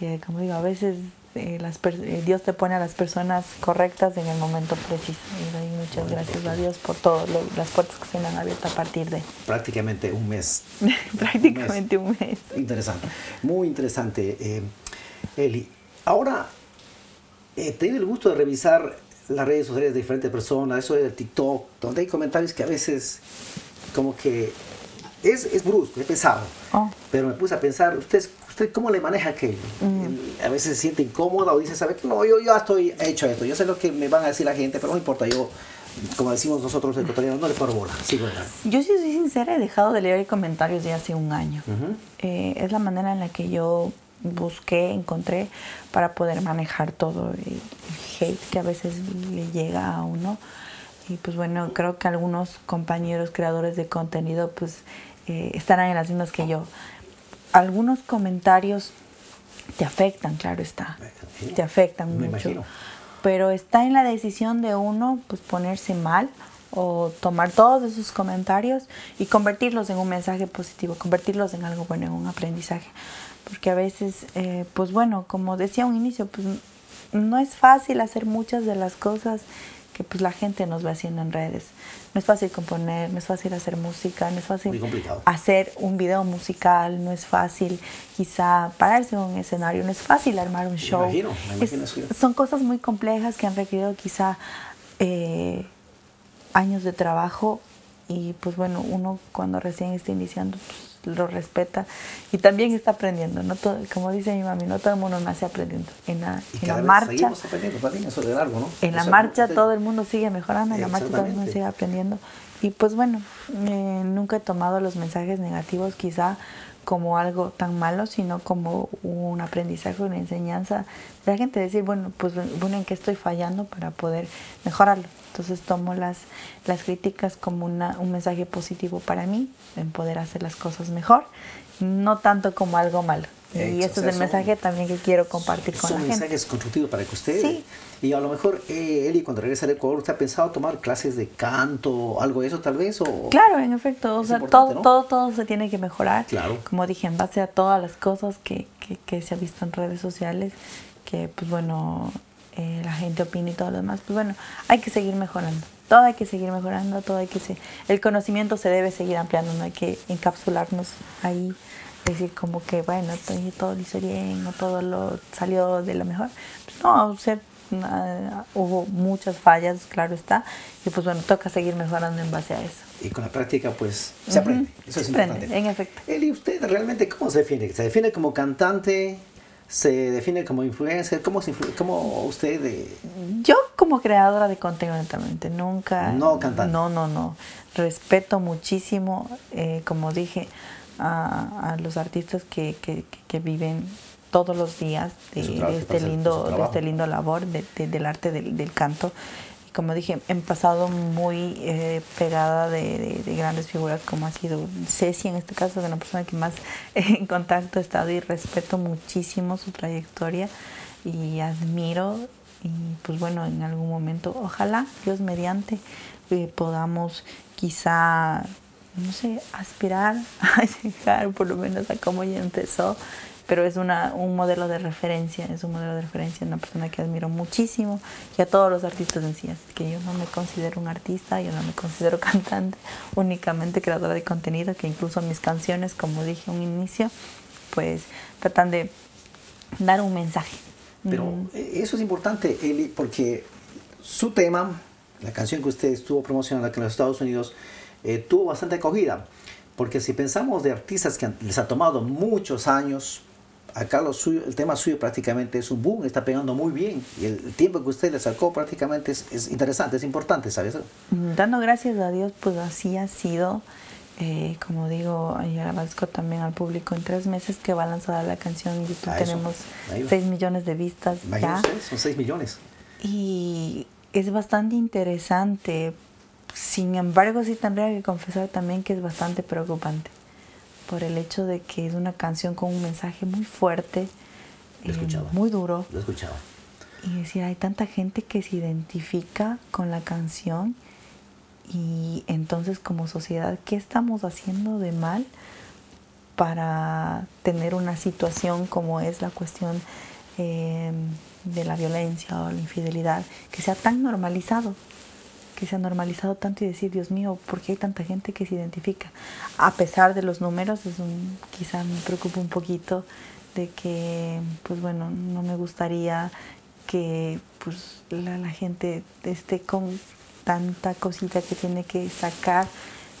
eh, como digo, a veces eh, las eh, Dios te pone a las personas correctas en el momento preciso. Y doy muchas gracias a Dios por todas las puertas que se me han abierto a partir de... Prácticamente un mes. *laughs* Prácticamente un mes. Interesante, muy interesante. Eh, Eli, ahora tenido el gusto de revisar las redes sociales de diferentes personas, eso de TikTok, donde hay comentarios que a veces como que es, es brusco, es pesado. Oh. Pero me puse a pensar, ustedes cómo le maneja aquello? A veces se siente incómoda o dice, ¿sabe qué? No, yo ya estoy hecho esto, yo sé lo que me van a decir la gente, pero no importa, yo, como decimos nosotros los ecuatorianos, no le paro bola. yo sí soy sincera, he dejado de leer comentarios de hace un año. Eh, es la manera en la que yo busqué, encontré para poder manejar todo el hate que a veces le llega a uno. Y pues bueno, creo que algunos compañeros creadores de contenido pues eh, estarán en las mismas que yo algunos comentarios te afectan, claro está, te afectan mucho. Pero está en la decisión de uno pues ponerse mal o tomar todos esos comentarios y convertirlos en un mensaje positivo, convertirlos en algo bueno, en un aprendizaje. Porque a veces, eh, pues bueno, como decía un inicio, pues no es fácil hacer muchas de las cosas que pues la gente nos va haciendo en redes. No es fácil componer, no es fácil hacer música, no es fácil hacer un video musical, no es fácil quizá pararse en un escenario, no es fácil armar un show. Me imagino, me imagino son cosas muy complejas que han requerido quizá eh, años de trabajo y pues bueno, uno cuando recién está iniciando pues, lo respeta y también está aprendiendo. No como dice mi mami, no todo el mundo nace aprendiendo. En la, en la marcha, En la marcha todo el mundo sigue mejorando, en la marcha todo el mundo sigue aprendiendo. Y pues bueno, eh, nunca he tomado los mensajes negativos quizá como algo tan malo, sino como un aprendizaje, una enseñanza de la gente decir, bueno, pues bueno, en qué estoy fallando para poder mejorarlo. Entonces tomo las, las críticas como una, un mensaje positivo para mí, en poder hacer las cosas mejor, no tanto como algo malo. y ese es el mensaje también que quiero compartir con la gente. Son mensajes constructivos para que usted... Sí. Y a lo mejor, eh, Eli, cuando regresa al Ecuador, ¿usted ha pensado tomar clases de canto o algo de eso tal vez? O... Claro, en efecto. O sea, todo, todo, todo se tiene que mejorar. Claro. Como dije, en base a todas las cosas que, que, que se ha visto en redes sociales, que pues bueno, eh, la gente opine y todo lo demás, pues bueno, hay que seguir mejorando. Todo hay que seguir mejorando, todo hay que ser, el conocimiento se debe seguir ampliando, no hay que encapsularnos ahí, decir como que bueno, todo lo hice bien o todo lo salió de lo mejor. Pues no, ser hubo muchas fallas, claro está, y pues bueno, toca seguir mejorando en base a eso. Y con la práctica pues se aprende, eso es importante. en efecto. Eli, ¿usted realmente cómo se define? ¿Se define como cantante? ¿Se define como influencer? ¿Cómo, se cómo usted...? Yo como creadora de contenido, netamente, nunca... No cantante. No, no, no. Respeto muchísimo, eh, como dije, a, a los artistas que, que, que viven todos los días de, este lindo de este lindo labor de, del arte del, canto y como dije he pasado muy eh, pegada de, grandes figuras como ha sido Ceci en este caso de una persona que más *laughs* en contacto he estado y respeto muchísimo su trayectoria y admiro y pues bueno en algún momento ojalá Dios mediante eh, podamos quizá no sé aspirar *laughs* a llegar por lo menos a cómo ya empezó pero es una, un modelo de referencia, es un modelo de referencia, una persona que admiro muchísimo y a todos los artistas en sí, así que yo no me considero un artista, yo no me considero *laughs* cantante, únicamente creadora de contenido, que incluso mis canciones, como dije un inicio, pues tratan de dar un mensaje. Pero mm. eso es importante, Eli, porque su tema, la canción que usted estuvo promocionando aquí en los Estados Unidos, eh, tuvo bastante acogida. Porque si pensamos de artistas que les ha tomado muchos años acá lo suyo, el tema suyo prácticamente es un boom, está pegando muy bien. Y el, tiempo que usted le sacó prácticamente es, interesante, es importante, ¿sabes? Mm, dando gracias a Dios, pues así ha sido. Eh, como digo, y agradezco también al público, en tres meses que va lanzada la canción en YouTube tenemos 6 millones de vistas. ya. son 6 millones. Y es bastante interesante. Sin embargo, sí tendría que confesar también que es bastante preocupante por el hecho de que es una canción con un mensaje muy fuerte, eh, muy duro. Lo escuchaba. Y decir, hay tanta gente que se identifica con la canción y entonces como sociedad, ¿qué estamos haciendo de mal para tener una situación como es la cuestión eh, de la violencia o la infidelidad, que sea tan normalizado? Que se ha normalizado tanto y decir, Dios mío, ¿por qué hay tanta gente que se identifica? A pesar de los números, es un, quizá me preocupa un poquito de que, pues bueno, no me gustaría que pues la, gente esté con tanta cosita que tiene que sacar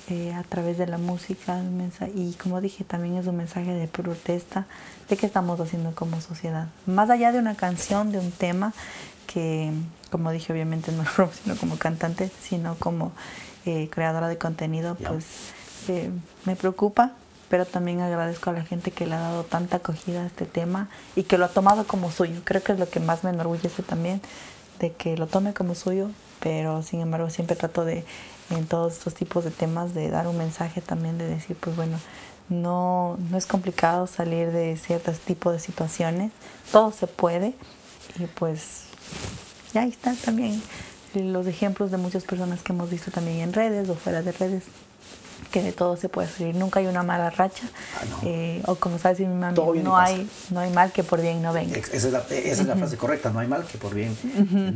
eh, a través de la música y como dije también es un mensaje de protesta de qué estamos haciendo como sociedad más allá de una canción de un tema que, como dije, obviamente no *laughs* sino como cantante, sino como eh, creadora de contenido, pues eh, me preocupa, pero también agradezco a la gente que le ha dado tanta acogida a este tema y que lo ha tomado como suyo. Creo que es lo que más me enorgullece también, de que lo tome como suyo, pero sin embargo siempre trato de, en todos estos tipos de temas, de dar un mensaje también, de decir, pues bueno, no, no es complicado salir de ciertos tipos de situaciones, todo se puede y pues y ahí están también los ejemplos de muchas personas que hemos visto también en redes o fuera de redes que de todo se puede salir, nunca hay una mala racha, ah, eh, o como sabe mi mamá, no hay, no hay mal que por bien no venga. Esa es la, frase correcta, no hay mal que por bien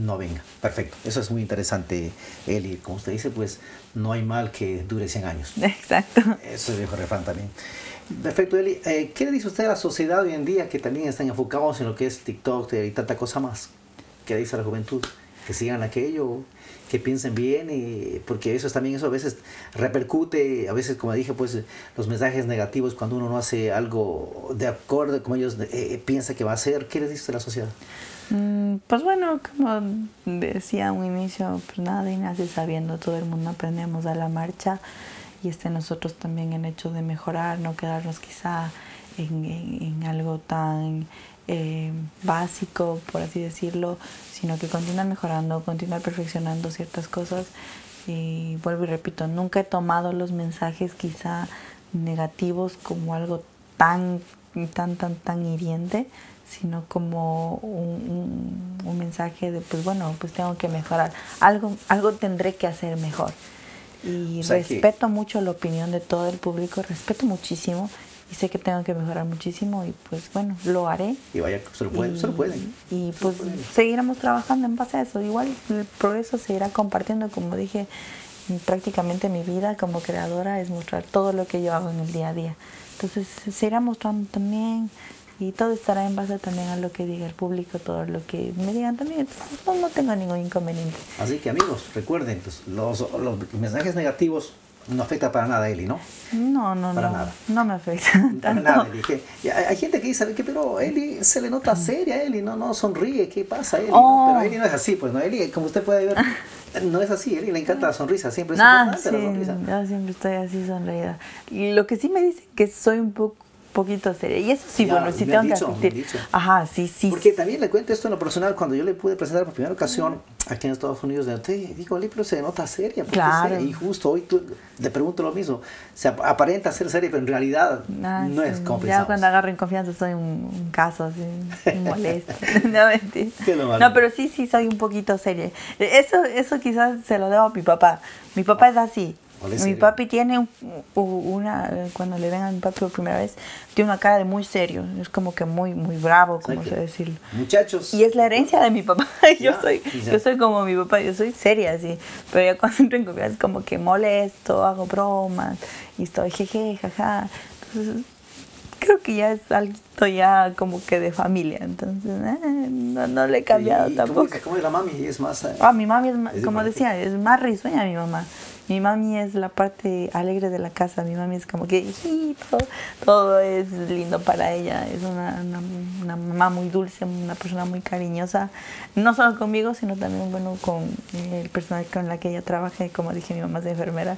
no venga. Perfecto, eso es muy interesante, Eli. Como usted dice, pues no hay mal que dure 100 años. *laughs* Exacto. Eso es viejo refrán también. Perfecto, Eli. Eh, ¿Qué le dice usted a la sociedad hoy en día que también están enfocados en lo que es TikTok y tanta cosa más? ¿Qué dice la juventud? Que sigan aquello, que piensen bien, y, porque eso también eso a veces repercute, a veces como dije, pues los mensajes negativos cuando uno no hace algo de acuerdo como ellos eh, piensa que va a hacer. ¿Qué les dice la sociedad? Mm, pues bueno, como decía un inicio, pues nada y nace sabiendo, todo el mundo aprendemos a la marcha y este nosotros también el hecho de mejorar, no quedarnos quizá en, en algo tan eh, básico, por así decirlo, sino que continuar mejorando, continuar perfeccionando ciertas cosas. Y vuelvo y repito, nunca he tomado los mensajes quizá negativos como algo tan, tan, tan, tan hiriente, sino como un, un, mensaje de, pues bueno, pues tengo que mejorar, algo, algo tendré que hacer mejor. Y respeto mucho la opinión de todo el público, respeto muchísimo y sé que tengo que mejorar muchísimo y pues bueno, lo haré. Y vaya, se lo pueden, se lo pueden. Y pues seguiremos trabajando en base a eso. Igual el progreso se irá compartiendo, como dije, prácticamente mi vida como creadora es mostrar todo lo que yo hago en el día a día. Entonces se irá mostrando también y todo estará en base también a lo que diga el público, todo lo que me digan también. Entonces no, tengo ningún inconveniente. Así que amigos, recuerden, pues, los, los mensajes negativos no afecta para nada a Eli, ¿no? No, no, para no. Nada. No me afecta. Para *laughs* nada, Eli. hay, gente que dice, que pero Eli se le nota seria, Eli, no, no sonríe, ¿qué pasa, Eli? Oh. Pero Eli no es así, pues, ¿no? Eli, como usted puede ver, *laughs* no es así, Eli le encanta la sonrisa, siempre es ah, sí, la sonrisa. Yo siempre estoy así sonreída. Lo que sí me dicen que soy un poco poquito seria. Y eso sí, bueno, sí tengo que admitir. Ajá, sí, sí. Porque también le cuento esto en lo personal, cuando yo le pude presentar por primera ocasión aquí en Estados Unidos, te digo, pero se nota seria. Claro. Y justo hoy tú, te pregunto lo mismo. Se aparenta ser seria, pero en realidad ah, no es como Ya cuando agarro en confianza soy un, caso así, *laughs* molesto. *laughs* no, no, pero sí, sí, soy un poquito seria. Eso, eso quizás se lo debo a mi papá. Mi papá es así mi papi tiene una, cuando le ven a mi papi por primera vez, tiene una cara de muy serio, es como que muy, muy bravo, como se decirlo. Muchachos. Y es la herencia de mi papá, *laughs* yo soy, yo soy como mi papá, yo soy seria así, pero ya cuando *laughs* entro en confianza es como que molesto, hago bromas, y estoy jeje, jaja. Entonces, creo que ya es algo ya como que de familia, entonces eh, no, le he cambiado tampoco. ¿cómo, es la mami? Es más... ah, mi mami es, como decía, es más risueña mi mamá. Mi mami es la parte alegre de la casa, mi mami es como que todo, es lindo para ella, es una, una, mamá muy dulce, una persona muy cariñosa, no solo conmigo, sino también bueno con el personal con la que ella trabaja, como dije, mi mamá es enfermera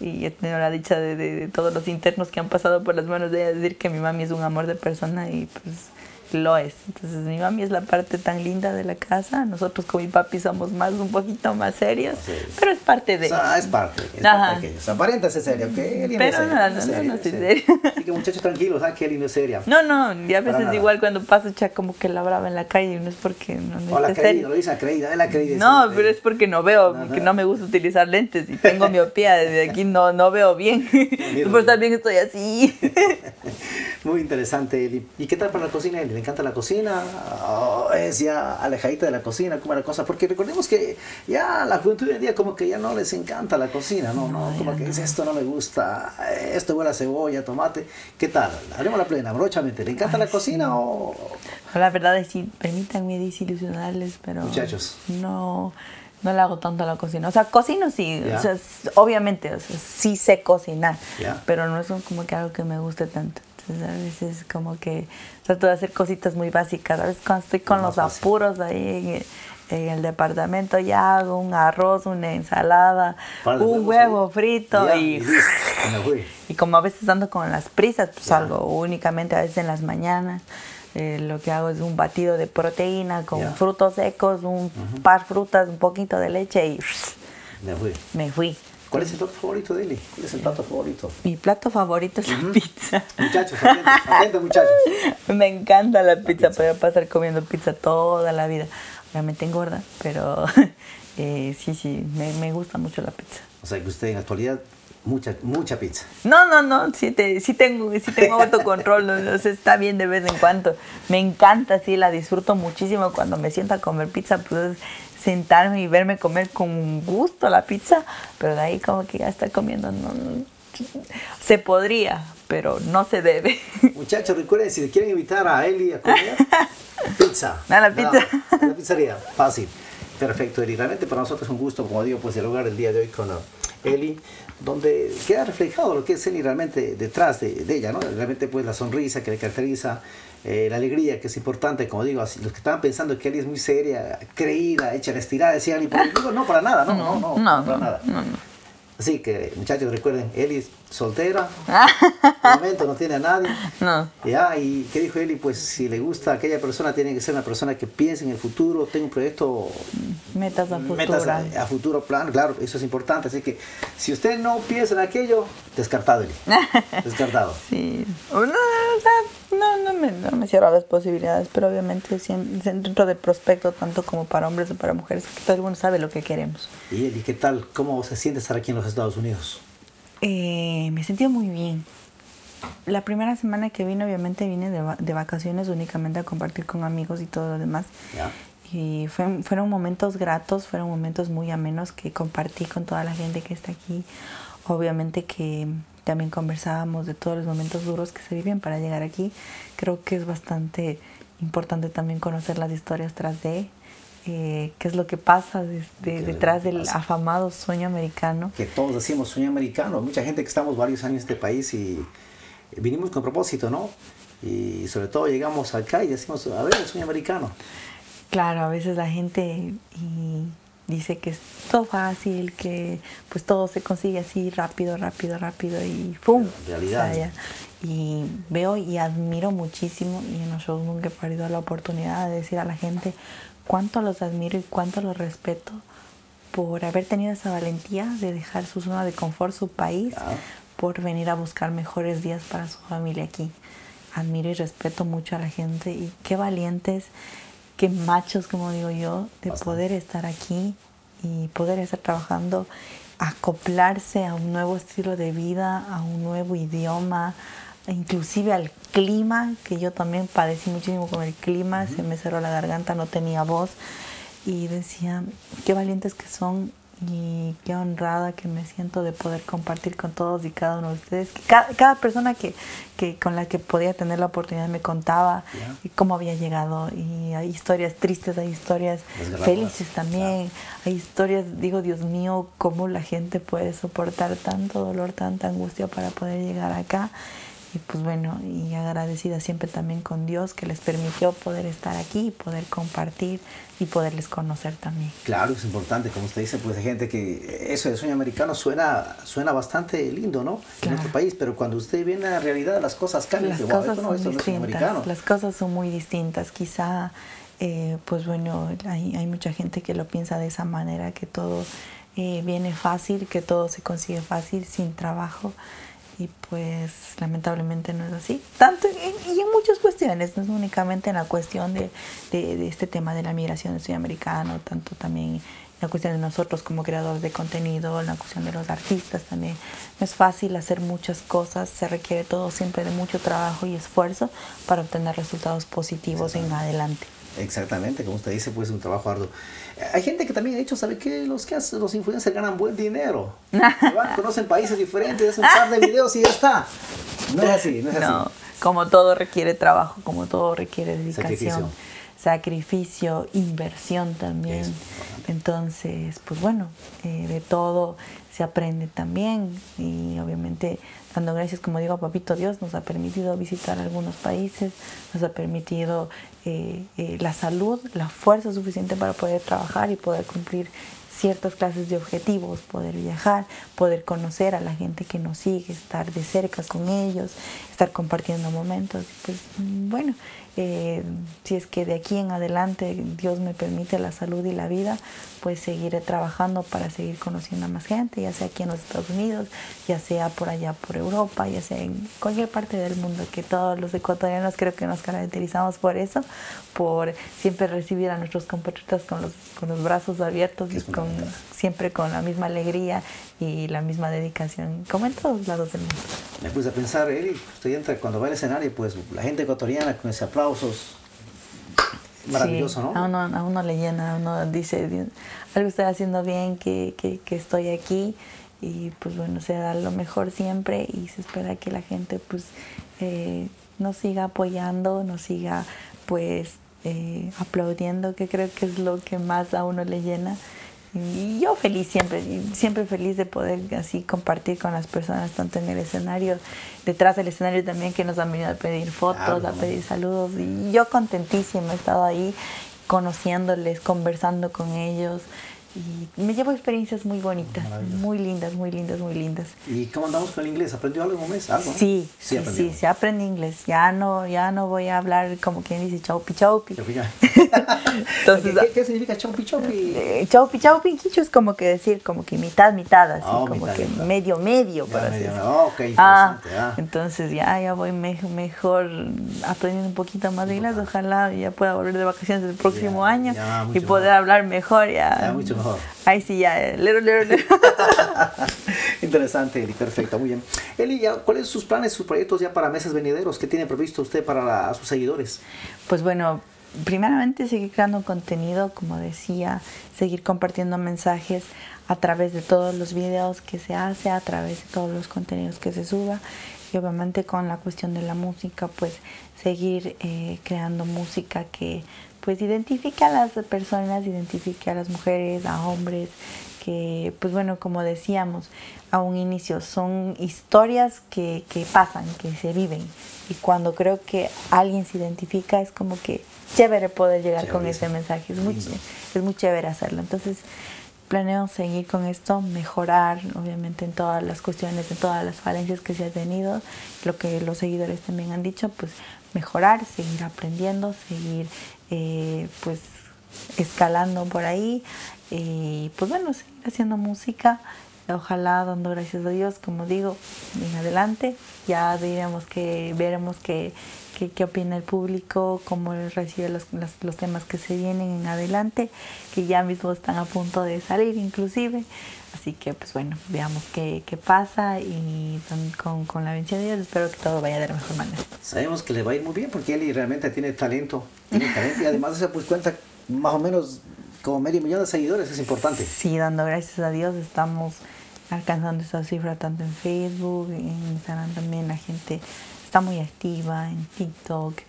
y he tenido la dicha de, de, todos los internos que han pasado por las manos de ella decir que mi mami es un amor de persona y pues lo es. Entonces mi mami es la parte tan linda de la casa, nosotros con mi papi somos más un poquito más serios, pero es parte de... es parte, es parte de aparenta ser serio, que Pero no, no, no, no, no, soy serio. Y que muchachos tranquilos, ¿sabes? Que él no es seria. No, no, y a veces igual cuando paso ya como que la brava en la calle, no es porque no, no o la creída, lo dice creída, la creída. No, pero es porque no veo, porque no me gusta utilizar lentes y tengo miopía, desde aquí no, no veo bien. *laughs* Por también estoy así. *laughs* Muy interesante, Eli. ¿Y qué tal para la cocina, Eli? ¿Le encanta la cocina? ¿O es ya alejadita de la cocina? ¿Cómo es la cosa? Porque recordemos que ya la juventud hoy en día como que ya no les encanta la cocina, ¿no? no, como que dice, esto no me gusta, esto huele a cebolla, tomate. ¿Qué tal? Haremos la plena, brochamente. ¿Le encanta la cocina o...? La verdad es que permítanme desilusionarles, pero... Muchachos. No no le hago tanto a la cocina. O sea, cocino sí, obviamente, sí sé cocinar, pero no es como que algo que me guste tanto a veces como que trato de hacer cositas muy básicas. A veces cuando estoy con los apuros ahí en el, departamento ya hago un arroz, una ensalada, un huevo frito y, *laughs* y, como a veces ando con las prisas, pues salgo únicamente a veces en las mañanas. Eh, lo que hago es un batido de proteína con frutos secos, un par frutas, un poquito de leche y me fui. Me fui. ¿Cuál es el plato favorito de Eli? ¿Cuál es el plato favorito? Mi plato favorito es la pizza. Muchachos, atentos, muchachos. *laughs* Me encanta la, pizza, puedo pasar comiendo pizza toda la vida. Obviamente engorda, pero *laughs* eh, sí, sí, me, me, gusta mucho la pizza. O sea, que usted en la actualidad mucha, mucha pizza. No, no, no, sí, te, sí tengo, sí tengo autocontrol, no, está bien de vez en cuando. Me encanta, sí, la disfruto muchísimo cuando me siento a comer pizza, pues sentarme y verme comer con gusto la pizza, pero de ahí como que ya está comiendo, no, se podría, pero no se debe. Muchachos, recuerden, si quieren invitar a Eli a comer, *laughs* pizza. A la pizza. la pizzería, fácil. Perfecto, Eli. Realmente para nosotros es un gusto, como digo, pues dialogar el día de hoy con Eli, donde queda reflejado lo que es Eli realmente detrás de, de ella, ¿no? Realmente pues la sonrisa que le caracteriza, eh, la alegría, que es importante, como digo, los que estaban pensando que Eli es muy seria, creída, hecha la estirada, decían, y por digo, no, para nada, no, no, no, no, para nada. Así que, muchachos, recuerden, Eli soltera, *laughs* de momento no tiene a nadie. No. Ya, y ¿qué dijo Eli? Pues si le gusta a aquella persona, tiene que ser una persona que piense en el futuro, tenga un proyecto. Metas a futuro. Metas a, futuro plan, claro, eso es importante. Así que si usted no piensa en aquello, descartado, Eli. *laughs* Descartado. sí. No, no, cierro las posibilidades, pero obviamente dentro del prospecto, tanto como para hombres o para mujeres, que todo el mundo sabe lo que queremos. ¿Y Eli, qué tal? ¿Cómo se siente estar aquí en los Estados Unidos? Eh, me sentí muy bien. la primera semana que vine, obviamente vine de, de, vacaciones únicamente a compartir con amigos y todo lo demás. Y fueron momentos gratos, fueron momentos muy amenos que compartí con toda la gente que está aquí. Obviamente que también conversábamos de todos los momentos duros que se viven para llegar aquí. Creo que es bastante importante también conocer las historias tras de, eh, qué es lo que pasa detrás del afamado sueño americano. Que todos decimos sueño americano, mucha gente que estamos varios años en este país y vinimos con propósito, ¿no? Y sobre todo llegamos acá y decimos, a ver, el sueño americano. Claro, a veces la gente y dice que es todo fácil, que pues todo se consigue así rápido, rápido, rápido y ¡pum! realidad. y veo y admiro muchísimo y en los shows nunca he perdido la oportunidad de decir a la gente cuánto los admiro y cuánto los respeto por haber tenido esa valentía de dejar su zona de confort, su país, por venir a buscar mejores días para su familia aquí. Admiro y respeto mucho a la gente y qué valientes qué machos, como digo yo, de poder estar aquí y poder estar trabajando, acoplarse a un nuevo estilo de vida, a un nuevo idioma, inclusive al clima, que yo también padecí muchísimo con el clima, se me cerró la garganta, no tenía voz y decía, qué valientes que son y qué honrada que me siento de poder compartir con todos y cada uno de ustedes. Cada, persona que, que, con la que podía tener la oportunidad me contaba y cómo había llegado. Y hay historias tristes, hay historias felices también. Hay historias, digo, Dios mío, cómo la gente puede soportar tanto dolor, tanta angustia para poder llegar acá. Y pues bueno, y agradecida siempre también con Dios que les permitió poder estar aquí, poder compartir y poderles conocer también. Claro, es importante, como usted dice, pues hay gente que eso de sueño americano suena, suena bastante lindo, ¿no? En nuestro país, pero cuando usted viene a la realidad las cosas cambian. Las cosas son distintas, las cosas son muy distintas. Quizá, eh, pues bueno, hay, hay mucha gente que lo piensa de esa manera, que todo eh, viene fácil, que todo se consigue fácil, sin trabajo y pues lamentablemente no es así. Tanto y en muchas cuestiones, no es únicamente en la cuestión de, de, este tema de la migración del americano, tanto también en la cuestión de nosotros como creadores de contenido, en la cuestión de los artistas también. No es fácil hacer muchas cosas, se requiere todo siempre de mucho trabajo y esfuerzo para obtener resultados positivos en adelante. Exactamente, como usted dice, pues un trabajo arduo. Hay gente que también ha dicho, ¿sabe qué? Los que hacen, los influencers ganan buen dinero. *laughs* van, conocen países diferentes, hacen un par de videos y ya está. No es así, no es así. como todo requiere trabajo, como todo requiere dedicación. Sacrificio, inversión también. Entonces, pues bueno, eh, de todo se aprende también y obviamente dando gracias, como digo, a Papito Dios, nos ha permitido visitar algunos países, nos ha permitido eh, eh, la salud, la fuerza suficiente para poder trabajar y poder cumplir ciertas clases de objetivos, poder viajar, poder conocer a la gente que nos sigue, estar de cerca con ellos, estar compartiendo momentos. Pues bueno, eh, si es que de aquí en adelante Dios me permite la salud y la vida, pues seguiré trabajando para seguir conociendo a más gente, ya sea aquí en los Estados Unidos, ya sea por allá por Europa, ya sea en cualquier parte del mundo, que todos los ecuatorianos creo que nos caracterizamos por eso, por siempre recibir a nuestros compatriotas con los, con los brazos abiertos y con, siempre con la misma alegría y la misma dedicación, como en todos lados del mundo. Me puse a pensar, Eric, usted entra cuando va al escenario, pues la gente ecuatoriana con ese aplausos, maravilloso, ¿no? A uno, a uno le llena, uno dice, algo estoy haciendo bien, que, que, que estoy aquí y pues bueno, se da lo mejor siempre y se espera que la gente pues eh, nos siga apoyando, nos siga pues eh, aplaudiendo, que creo que es lo que más a uno le llena. Y yo feliz siempre, siempre feliz de poder así compartir con las personas, tanto en el escenario, detrás del escenario también, que nos han venido a pedir fotos, a pedir saludos. Y yo contentísima he estado ahí conociéndoles, conversando con ellos y me llevo experiencias muy bonitas, muy lindas, muy lindas, muy lindas. ¿Y cómo andamos con el inglés? ¿Aprendió algo en un mes? ¿Algo, sí, sí, sí, se aprende inglés. Ya no, ya no voy a hablar como quien dice chaupi chaupi. *laughs* Entonces, ¿Qué, significa chaupi chaupi? Eh, chaupi chaupi quicho es como que decir, como que mitad, mitad, así, oh, como que medio, medio, por así oh, okay, ah, ah, Entonces ya, ya voy mejor aprendiendo un poquito más de inglés. Ojalá ya pueda volver de vacaciones el próximo año y poder hablar mejor. Ya, mucho Ahí sí, ya, eh, lero, lero, lero. *laughs* Interesante, Eli, perfecto, muy bien. Eli, ¿cuáles son sus planes, sus proyectos ya para meses venideros? ¿Qué tiene previsto usted para sus seguidores? Pues bueno, primeramente seguir creando contenido, como decía, seguir compartiendo mensajes a través de todos los videos que se hace, a través de todos los contenidos que se suba y obviamente con la cuestión de la música, pues seguir eh, creando música que pues identifique a las personas, identifique a las mujeres, a hombres, que pues bueno, como decíamos a un inicio, son historias que, que pasan, que se viven. Y cuando creo que alguien se identifica es como que chévere poder llegar con ese mensaje, es muy, es muy chévere hacerlo. Entonces, planeo seguir con esto, mejorar obviamente en todas las cuestiones, en todas las falencias que se ha tenido, lo que los seguidores también han dicho, pues mejorar, seguir aprendiendo, seguir eh, pues escalando por ahí y pues bueno, seguir haciendo música, ojalá dando gracias a Dios, como digo, en adelante, ya diremos que veremos que qué, opina el público, cómo recibe los, los, temas que se vienen en adelante, que ya mismo están a punto de salir inclusive. Así que pues bueno, veamos qué, qué pasa y con, con, la bendición de Dios espero que todo vaya de la mejor manera. Sabemos que le va a ir muy bien porque Eli realmente tiene talento, tiene talento y además se pues cuenta más o menos como medio millón de seguidores, es importante. Sí, dando gracias a Dios estamos alcanzando esa cifra tanto en Facebook, en Instagram también la gente está muy activa en TikTok,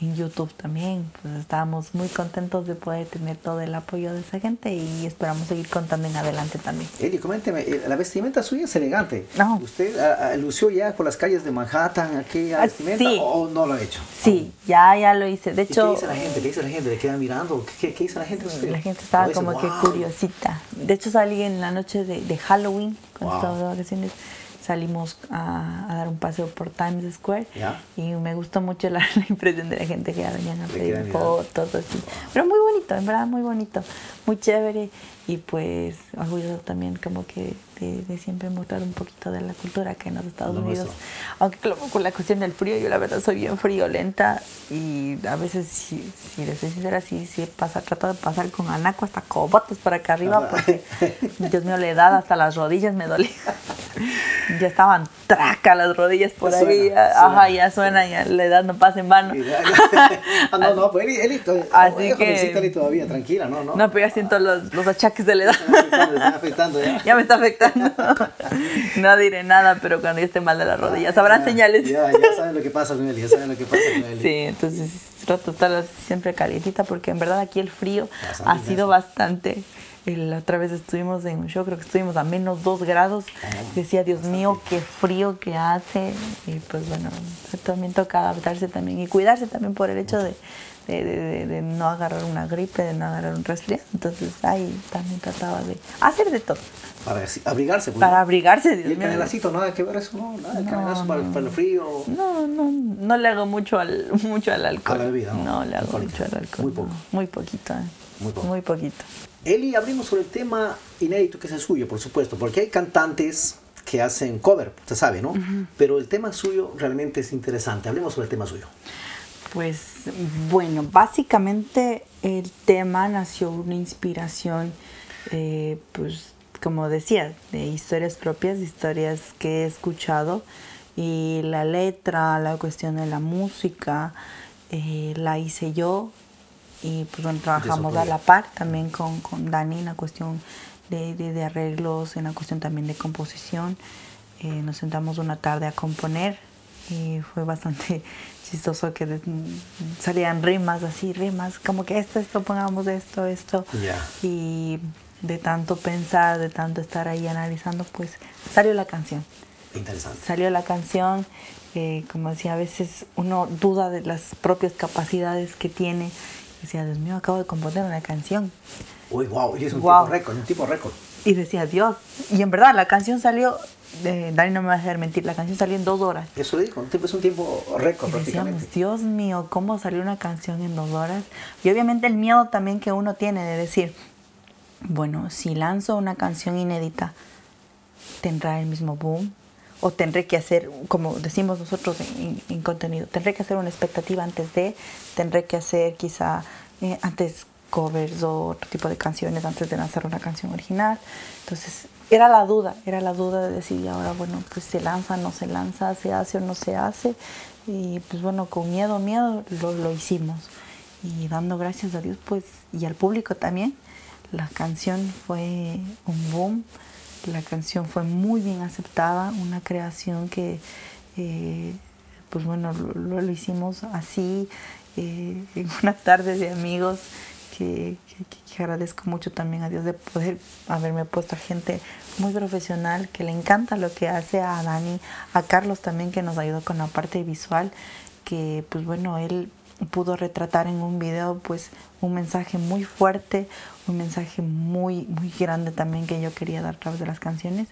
en YouTube también. Pues estamos muy contentos de poder tener todo el apoyo de esa gente y esperamos seguir contando en adelante también. Eli, coménteme, eh, la vestimenta suya es elegante. No. ¿Usted ah, ah, lució ya por las calles de Manhattan aquella ah, vestimenta o no lo ha hecho? Sí, ya, ya lo hice. De hecho, ¿Qué dice la gente? ¿Qué dice la gente? ¿Le queda mirando? ¿Qué, qué, dice la gente? Usted? La gente estaba como que curiosita. De hecho, salí en la noche de, de Halloween con wow. vacaciones salimos a, dar un paseo por Times Square y me gustó mucho *laughs* la, impresión de la gente que ya venían a pedir fotos, así. Pero muy bonito, en verdad muy bonito, muy chévere y pues orgulloso también como que de, siempre mostrar un poquito de la cultura que en los Estados Unidos. Aunque con la cuestión del frío, yo la verdad soy bien friolenta y a veces, si, si les soy sincera, sí, sí pasa, trato de pasar con anaco hasta cobotes para acá arriba porque, Dios mío, la edad hasta las rodillas me dolía. ya estaban traca las rodillas por ahí. Ajá, ya suena, ya la edad no pasa en vano. *laughs* Ah, no, no, pues él, Así que... todavía, tranquila, no, no. No, pero ya siento los, los achaques de la *laughs* edad. está afectando ya. ya me está afectando. *laughs* no diré nada, pero cuando yo esté mal de las rodillas, habrá señales. Ya, ya saben lo que pasa con él, ya saben lo que pasa *laughs* con él. Sí, entonces trato de estar siempre calientita porque en verdad aquí el frío ha sido bastante. La otra vez estuvimos en un show, creo que estuvimos a menos dos grados. Decía, Dios mío, qué frío que hace. Y pues bueno, también toca adaptarse también y cuidarse también por el hecho de, de, no agarrar una gripe, de no agarrar un resfriado. Entonces ahí también trataba de hacer de todo. Para abrigarse. Pues, para abrigarse, Dios ¿Y el canelacito nada que ver eso? No, nada, el canelazo para, el frío. No, no, no le hago mucho al, *laughs* mucho al alcohol. A la bebida, ¿no? No le hago mucho al alcohol. Muy poco. muy poquito, ¿eh? Muy poco. Muy poquito. Eli, abrimos sobre el tema inédito que es el suyo, por supuesto, porque hay cantantes que hacen cover, usted sabe, ¿no? Pero el tema suyo realmente es interesante. Hablemos sobre el tema suyo. Pues bueno, básicamente el tema nació una inspiración, eh, pues como decía, de historias propias, historias que he escuchado y la letra, la cuestión de la música, eh, la hice yo y pues bueno, trabajamos a la par también con, con Dani en la cuestión de, de, arreglos, en la cuestión también de composición. Eh, nos sentamos una tarde a componer y fue bastante chistoso que salían rimas así, rimas, como que esto, esto, pongamos esto, esto. Y de tanto pensar, de tanto estar ahí analizando, pues salió la canción. Interesante. Salió la canción, eh, como decía, a veces uno duda de las propias capacidades que tiene. Decía, Dios mío, acabo de componer una canción. Uy, wow, y es un tipo récord, un tipo récord. Y decía, Dios, y en verdad la canción salió Dani no me va a hacer mentir, la canción salió en dos horas. Eso dijo, es un tiempo récord prácticamente. Dios mío, ¿cómo salió una canción en dos horas? Y obviamente el miedo también que uno tiene de decir, bueno, si lanzo una canción inédita, ¿tendrá el mismo boom? O tendré que hacer, como decimos nosotros en, contenido, tendré que hacer una expectativa antes de, tendré que hacer quizá eh, antes covers o otro tipo de canciones antes de lanzar una canción original. Entonces era la duda, era la duda de decir, ahora bueno, pues se lanza, no se lanza, se hace o no se hace. Y pues bueno, con miedo, miedo lo, hicimos. Y dando gracias a Dios, pues, y al público también, la canción fue un boom. La canción fue muy bien aceptada, una creación que, eh, pues bueno, lo, lo, hicimos así, eh, en una tarde de amigos, que, que, agradezco mucho también a Dios de poder haberme puesto a gente muy profesional, que le encanta lo que hace a Dani, a Carlos también, que nos ayudó con la parte visual, que pues bueno, él pudo retratar en un video pues un mensaje muy fuerte, un mensaje muy muy grande también que yo quería dar a través de las canciones.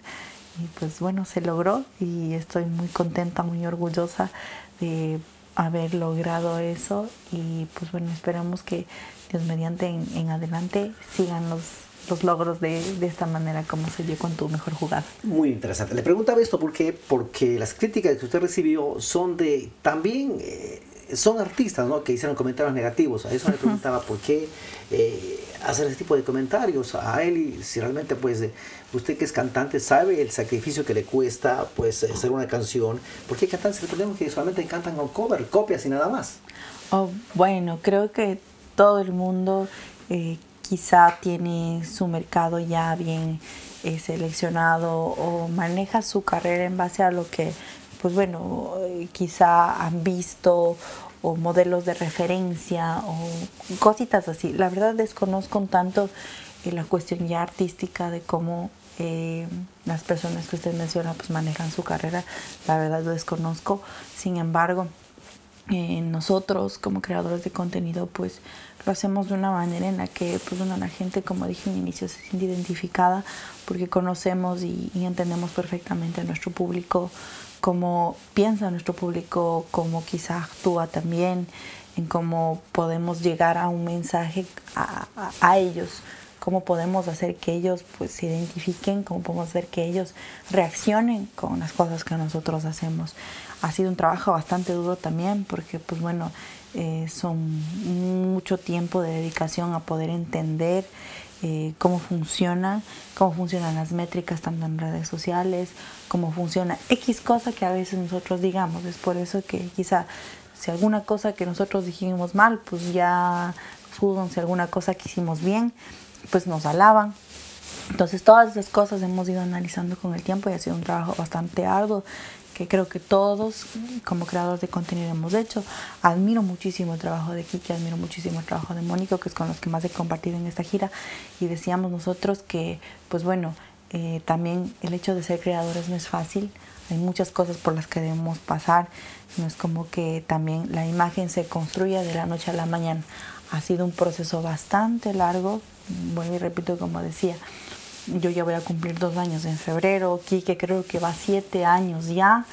Y pues bueno se logró y estoy muy contenta, muy orgullosa de haber logrado eso. Y pues bueno esperamos que Dios mediante en, adelante sigan los los logros de, de, esta manera como se dio con tu mejor jugada. Muy interesante. Le preguntaba esto porque, porque las críticas que usted recibió son de también eh, son artistas ¿no? que hicieron comentarios negativos. A eso me preguntaba por qué eh, hacer ese tipo de comentarios a él y si realmente pues eh, usted que es cantante sabe el sacrificio que le cuesta pues hacer una canción. ¿Por qué cantantes recordemos que solamente cantan con cover, copias y nada más? Oh, bueno, creo que todo el mundo eh, quizá tiene su mercado ya bien seleccionado o maneja su carrera en base a lo que pues bueno, quizá han visto o modelos de referencia o cositas así. La verdad desconozco un tanto eh, la cuestión ya artística de cómo eh, las personas que usted menciona pues manejan su carrera. La verdad lo desconozco. Sin embargo, eh, nosotros como creadores de contenido pues lo hacemos de una manera en la que pues bueno, la gente como dije en inicio se siente identificada porque conocemos y, y entendemos perfectamente a nuestro público cómo piensa nuestro público, cómo quizá actúa también, en cómo podemos llegar a un mensaje a, ellos, cómo podemos hacer que ellos pues, se identifiquen, cómo podemos hacer que ellos reaccionen con las cosas que nosotros hacemos. Ha sido un trabajo bastante duro también porque pues bueno, eh, son mucho tiempo de dedicación a poder entender eh, cómo funciona, cómo funcionan las métricas tanto en redes sociales, cómo funciona X cosa que a veces nosotros digamos. Es por eso que quizá si alguna cosa que nosotros dijimos mal, pues ya juzgan, si alguna cosa que hicimos bien, pues nos alaban. Entonces todas esas cosas hemos ido analizando con el tiempo y ha sido un trabajo bastante arduo que creo que todos como creadores de contenido hemos hecho. Admiro muchísimo el trabajo de Kiki, admiro muchísimo el trabajo de Mónico, que es con los que más he compartido en esta gira. Y decíamos nosotros que, pues bueno, eh, también el hecho de ser creadores no es fácil. Hay muchas cosas por las que debemos pasar. No es como que también la imagen se construya de la noche a la mañana. Ha sido un proceso bastante largo. Vuelvo y repito, como decía, yo ya voy a cumplir dos años en febrero, Kike creo que va siete años ya,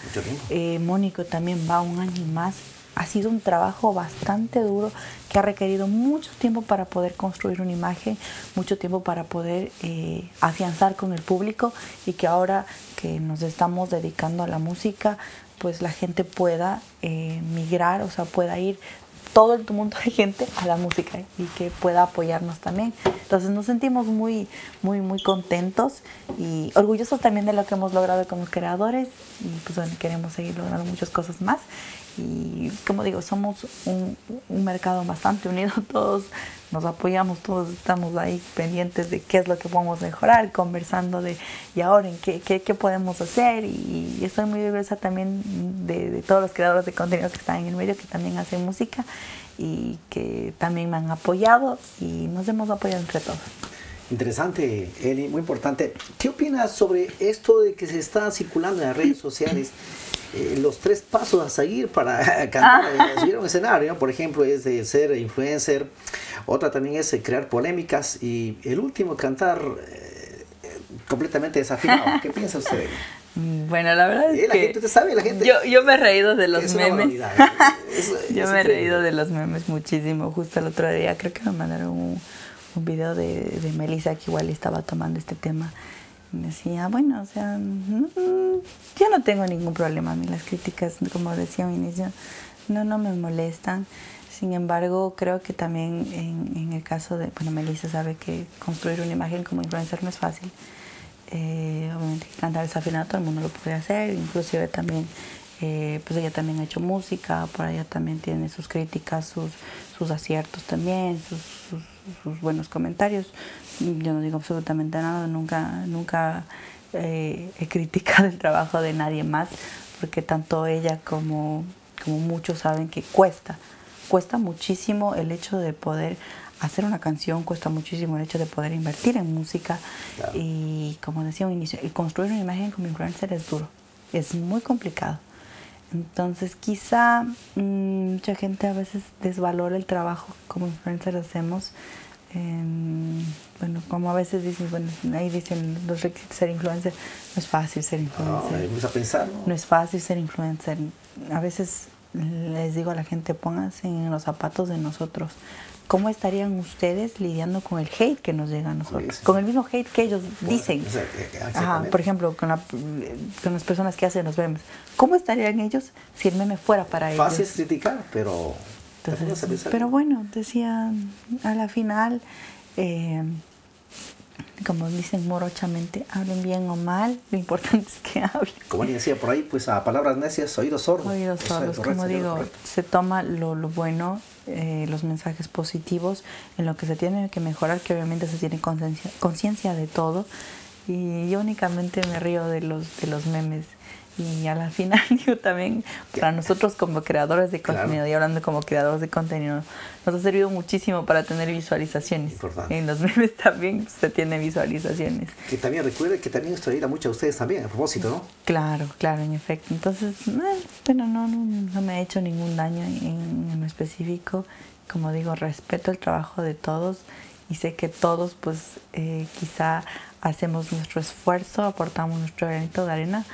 eh, Mónico también va un año y más. Ha sido un trabajo bastante duro que ha requerido mucho tiempo para poder construir una imagen, mucho tiempo para poder eh, afianzar con el público y que ahora que nos estamos dedicando a la música, pues la gente pueda eh, migrar, o sea, pueda ir todo el mundo de gente a la música y que pueda apoyarnos también. Entonces nos sentimos muy, muy, muy contentos y orgullosos también de lo que hemos logrado como creadores y pues bueno, queremos seguir logrando muchas cosas más y como digo, somos un, mercado bastante unido, *laughs* todos nos apoyamos, todos estamos ahí pendientes de qué es lo que podemos mejorar, conversando de y ahora en qué, qué, qué podemos hacer y, estoy muy diversa también de, de, todos los creadores de contenido que están en el medio, que también hacen música y que también me han apoyado y nos hemos apoyado entre todos. Interesante, Eli, muy importante. ¿Qué opinas sobre esto de que se está circulando en las redes sociales? Eh, los tres pasos a seguir para *laughs* cantar, ah. *laughs* subir un escenario, por ejemplo, es de ser influencer, otra también es crear polémicas y el último, cantar eh, completamente desafinado. ¿Qué *laughs* piensa usted? Bueno, la verdad es eh, la que gente, sabe, la gente, yo, yo me he reído de los memes. yo me he reído de los memes muchísimo. Justo el otro día creo que me mandaron un, un video de, de Melissa que igual estaba tomando este tema decía, bueno, o sea, yo no tengo ningún problema. A mí las críticas, como decía al inicio, no, no me molestan. Sin embargo, creo que también en, el caso de, bueno, Melissa sabe que construir una imagen como influencer no es fácil. Eh, obviamente cantar desafinado todo el mundo lo puede hacer, inclusive también, eh, pues ella también ha hecho música, por allá también tiene sus críticas, sus, sus aciertos también, sus, sus, buenos comentarios. Yo no digo absolutamente nada, nunca, nunca eh, he criticado el trabajo de nadie más, porque tanto ella como, como muchos saben que cuesta cuesta muchísimo el hecho de poder hacer una canción, cuesta muchísimo el hecho de poder invertir en música y como decía un inicio, y construir una imagen como influencer es duro, es muy complicado. Entonces quizá mm, mucha gente a veces desvalora el trabajo como influencer hacemos. bueno, como a veces dicen, bueno, ahí dicen los requisitos de ser influencer, no es fácil ser influencer. No, a pensar, ¿no? es fácil ser influencer. A veces les digo a la gente, pónganse en los zapatos de nosotros. ¿Cómo estarían ustedes lidiando con el hate que nos llega a nosotros? Con el mismo hate que ellos dicen. Por ejemplo, con, las personas que hacen los memes. ¿Cómo estarían ellos si el meme fuera para ellos? Fácil criticar, pero... pero bueno, decía, a la final... Eh, como dicen morochamente, hablen bien o mal, lo importante es que hablen. Como decía por ahí, pues a palabras necias, oídos sordos. Oídos sordos, como digo, se toma lo, lo bueno, eh, los mensajes positivos, en lo que se tiene que mejorar, que obviamente se tiene conciencia de todo. Y yo únicamente me río de los, de los memes y a la final *laughs* yo también para nosotros como creadores de contenido y hablando como creadores de contenido nos ha servido muchísimo para tener visualizaciones. En los *laughs* memes también se tiene visualizaciones. Que también recuerde que también esto ayuda mucho a ustedes también a propósito no claro claro en efecto. Entonces bueno no, no, me ha hecho ningún daño en, en específico. Como digo respeto el trabajo de todos y sé que todos pues eh, quizá hacemos nuestro esfuerzo aportamos nuestro granito de arena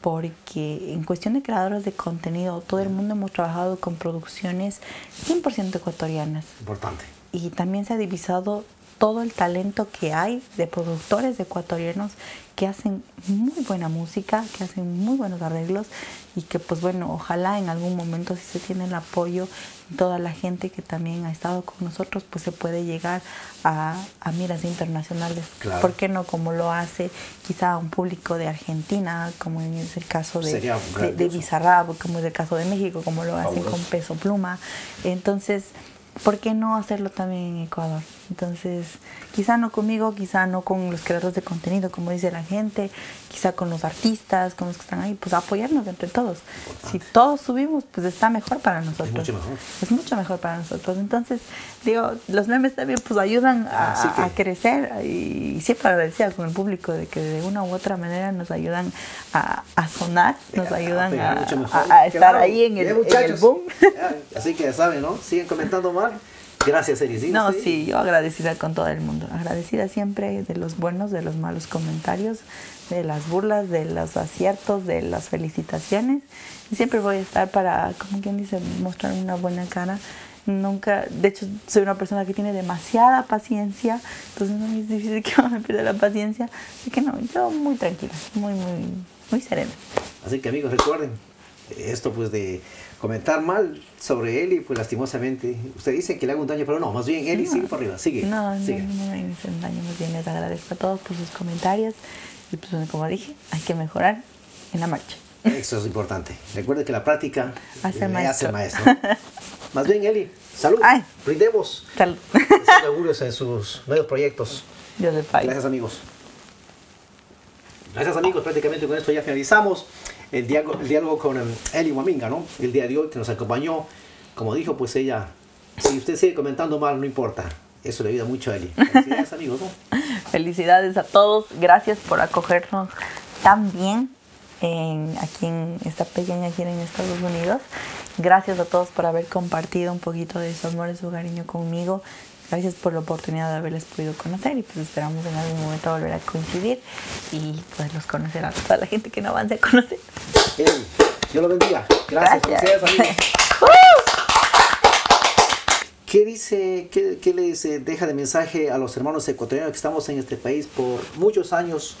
porque en cuestión de creadores de contenido, todo el mundo hemos trabajado con producciones 100% ecuatorianas. Importante. Y también se ha divisado todo el talento que hay de productores ecuatorianos que hacen muy buena música, que hacen muy buenos arreglos y que pues bueno, ojalá en algún momento si se tiene el apoyo de toda la gente que también ha estado con nosotros, pues se puede llegar a, miras internacionales. ¿Por qué no como lo hace quizá un público de Argentina, como es el caso de, de, de Bizarrap, como es el caso de México, como lo hacen con Peso Pluma? Entonces, ¿por qué no hacerlo también en Ecuador? Entonces, quizá no conmigo, quizá no con los creadores de contenido, como dice la gente, quizá con los artistas, con los que están ahí, pues apoyarnos entre todos. Si todos subimos, pues está mejor para nosotros. Es mucho mejor. Es mucho mejor para nosotros. Entonces, digo, los memes también pues ayudan a, crecer y siempre agradecida con el público de que de una u otra manera nos ayudan a, sonar, nos ayudan a, estar ahí en el, en el boom. Así que ya saben, ¿no? Siguen comentando más Gracias, Elisina. No, sí, yo agradecida con todo el mundo. Agradecida siempre de los buenos, de los malos comentarios, de las burlas, de los aciertos, de las felicitaciones. Y siempre voy a estar para, como quien dice, mostrar una buena cara. Nunca, de hecho, soy una persona que tiene demasiada paciencia, entonces no es difícil que *laughs* me pierda la paciencia. Así que no, yo muy tranquila, muy, muy, muy serena. Así que amigos, recuerden, esto pues de comentar mal sobre él y pues lastimosamente usted dice que le hago un daño, pero no, más bien él sigue por arriba, sigue. No, sigue. no, no, no, un daño, más bien les agradezco a todos por sus comentarios y pues como dije, hay que mejorar en la marcha. Eso es importante. Recuerde que la práctica hace maestro. maestro. más bien Eli, salud. Ay. Brindemos. Salud. augurios en sus nuevos proyectos. Dios le pague. Gracias amigos. Gracias amigos, prácticamente con esto ya finalizamos el diálogo, el diálogo con um, Eli Waminga, ¿no? El día de hoy que nos acompañó. Como dijo, pues ella, si usted sigue comentando mal, no importa. Eso le ayuda mucho a Eli. Felicidades amigos, ¿no? *laughs* Felicidades a todos. Gracias por acogernos tan bien en, aquí en esta pequeña gira en Estados Unidos. Gracias a todos por haber compartido un poquito de su amor y su cariño conmigo. Gracias por la oportunidad de haberles podido conocer y pues esperamos en algún momento volver a coincidir y poderlos conocer a toda la gente que no avance a conocer. Bien, Dios lo bendiga. Gracias, Gracias. amigos. *laughs* ¿Qué dice, qué, qué les deja de mensaje a los hermanos ecuatorianos que estamos en este país por muchos años?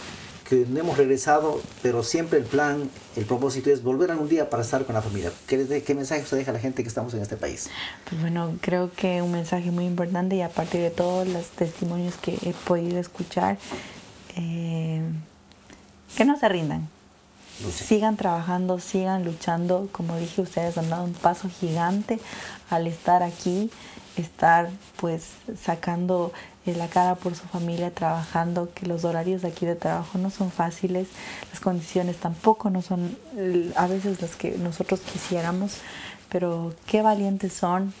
Que no hemos regresado, pero siempre el plan, el propósito es volver algún día para estar con la familia. ¿Qué, qué mensaje usted deja a la gente que estamos en este país? Pues bueno, creo que un mensaje muy importante y a partir de todos los testimonios que he podido escuchar, eh, que no se rindan. Sigan trabajando, sigan luchando. Como dije, ustedes han dado un paso gigante al estar aquí, estar pues sacando la cara por su familia trabajando, que los horarios de aquí de trabajo no son fáciles, las condiciones tampoco no son a veces las que nosotros quisiéramos, pero qué valientes son,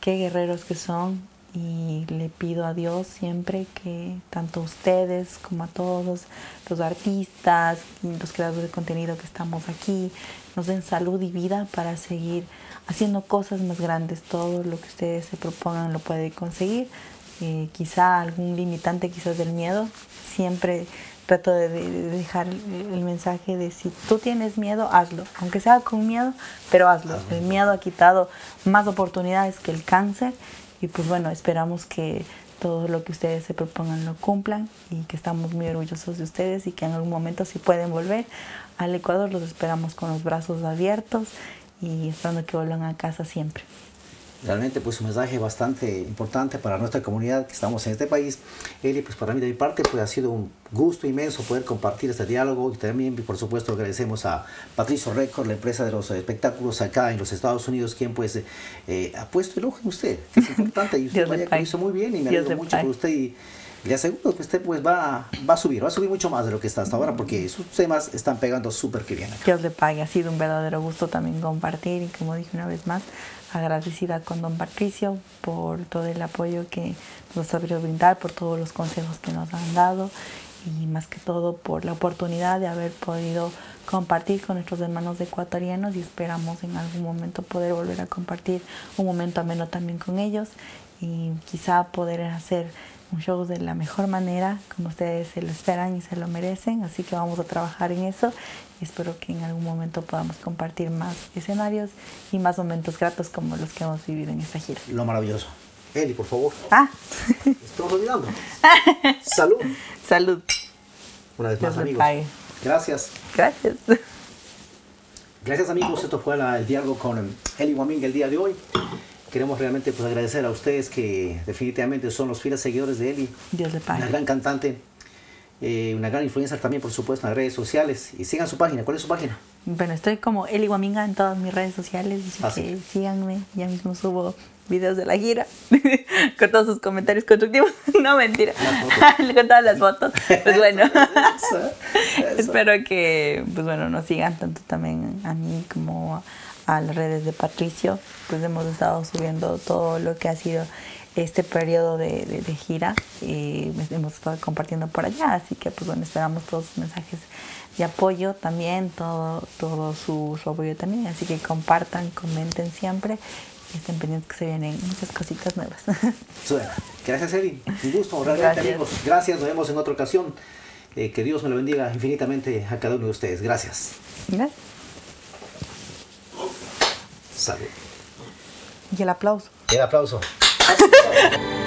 qué guerreros que son y le pido a Dios siempre que tanto ustedes como a todos los artistas, los creadores de contenido que estamos aquí, nos den salud y vida para seguir haciendo cosas más grandes. Todo lo que ustedes se propongan lo pueden conseguir. Eh, quizá algún limitante quizás del miedo, siempre trato de, dejar el mensaje de si tú tienes miedo, hazlo, aunque sea con miedo, pero hazlo. El miedo ha quitado más oportunidades que el cáncer y pues bueno, esperamos que todo lo que ustedes se propongan lo cumplan y que estamos muy orgullosos de ustedes y que en algún momento si pueden volver. Al Ecuador los esperamos con los brazos abiertos y esperando que vuelvan a casa siempre realmente pues un mensaje bastante importante para nuestra comunidad que estamos en este país. Eli, pues para mí de mi parte pues ha sido un gusto inmenso poder compartir este diálogo y también por supuesto agradecemos a Patricio Record, la empresa de los espectáculos acá en los Estados Unidos, quien pues eh, ha puesto el ojo en usted, que es importante y usted vaya, lo hizo muy bien y me alegro mucho por usted y le aseguro que usted pues va, va a subir, va a subir mucho más de lo que está hasta ahora porque sus temas están pegando súper que bien. Dios le pague, ha sido un verdadero gusto también compartir y como dije una vez más, agradecida con don Patricio por todo el apoyo que nos ha sabido brindar, por todos los consejos que nos han dado y más que todo por la oportunidad de haber podido compartir con nuestros hermanos ecuatorianos y esperamos en algún momento poder volver a compartir un momento ameno también con ellos y quizá poder hacer un show de la mejor manera, como ustedes se lo esperan y se lo merecen. Así que vamos a trabajar en eso y espero que en algún momento podamos compartir más escenarios y más momentos gratos como los que hemos vivido en esta gira. Lo maravilloso. Eli, por favor. Ah. Estamos olvidando. *laughs* Salud. Salud. Una vez más, amigos. Gracias. Gracias. Gracias, amigos. Esto fue el diálogo con Eli Waming el día de hoy queremos realmente pues, agradecer a ustedes que definitivamente son los fieles seguidores de Eli. Dios le pague. Una gran cantante, eh, una gran influencia también, por supuesto, en las redes sociales. Y sigan su página. ¿Cuál es su página? Bueno, estoy como Eli Guaminga en todas mis redes sociales. Así que síganme. Ya mismo subo videos de la gira *laughs* con todos sus comentarios constructivos. *laughs* no, mentira. *laughs* con todas las fotos. Pues bueno. Espero que, pues bueno, nos sigan tanto también a mí como a las redes de Patricio, pues hemos estado subiendo todo lo que ha sido este periodo de, de, gira y hemos estado compartiendo por allá, así que pues bueno, esperamos todos sus mensajes de apoyo también, todo, todo su, apoyo también, así que compartan, comenten siempre y estén pendientes que se vienen muchas cositas nuevas. *laughs* Gracias Eli, un gusto, realmente Gracias. amigos, gracias, nos vemos en otra ocasión, eh, que Dios me lo bendiga infinitamente a cada uno de ustedes, gracias. Gracias. Salud. Y el aplauso. El aplauso. *laughs*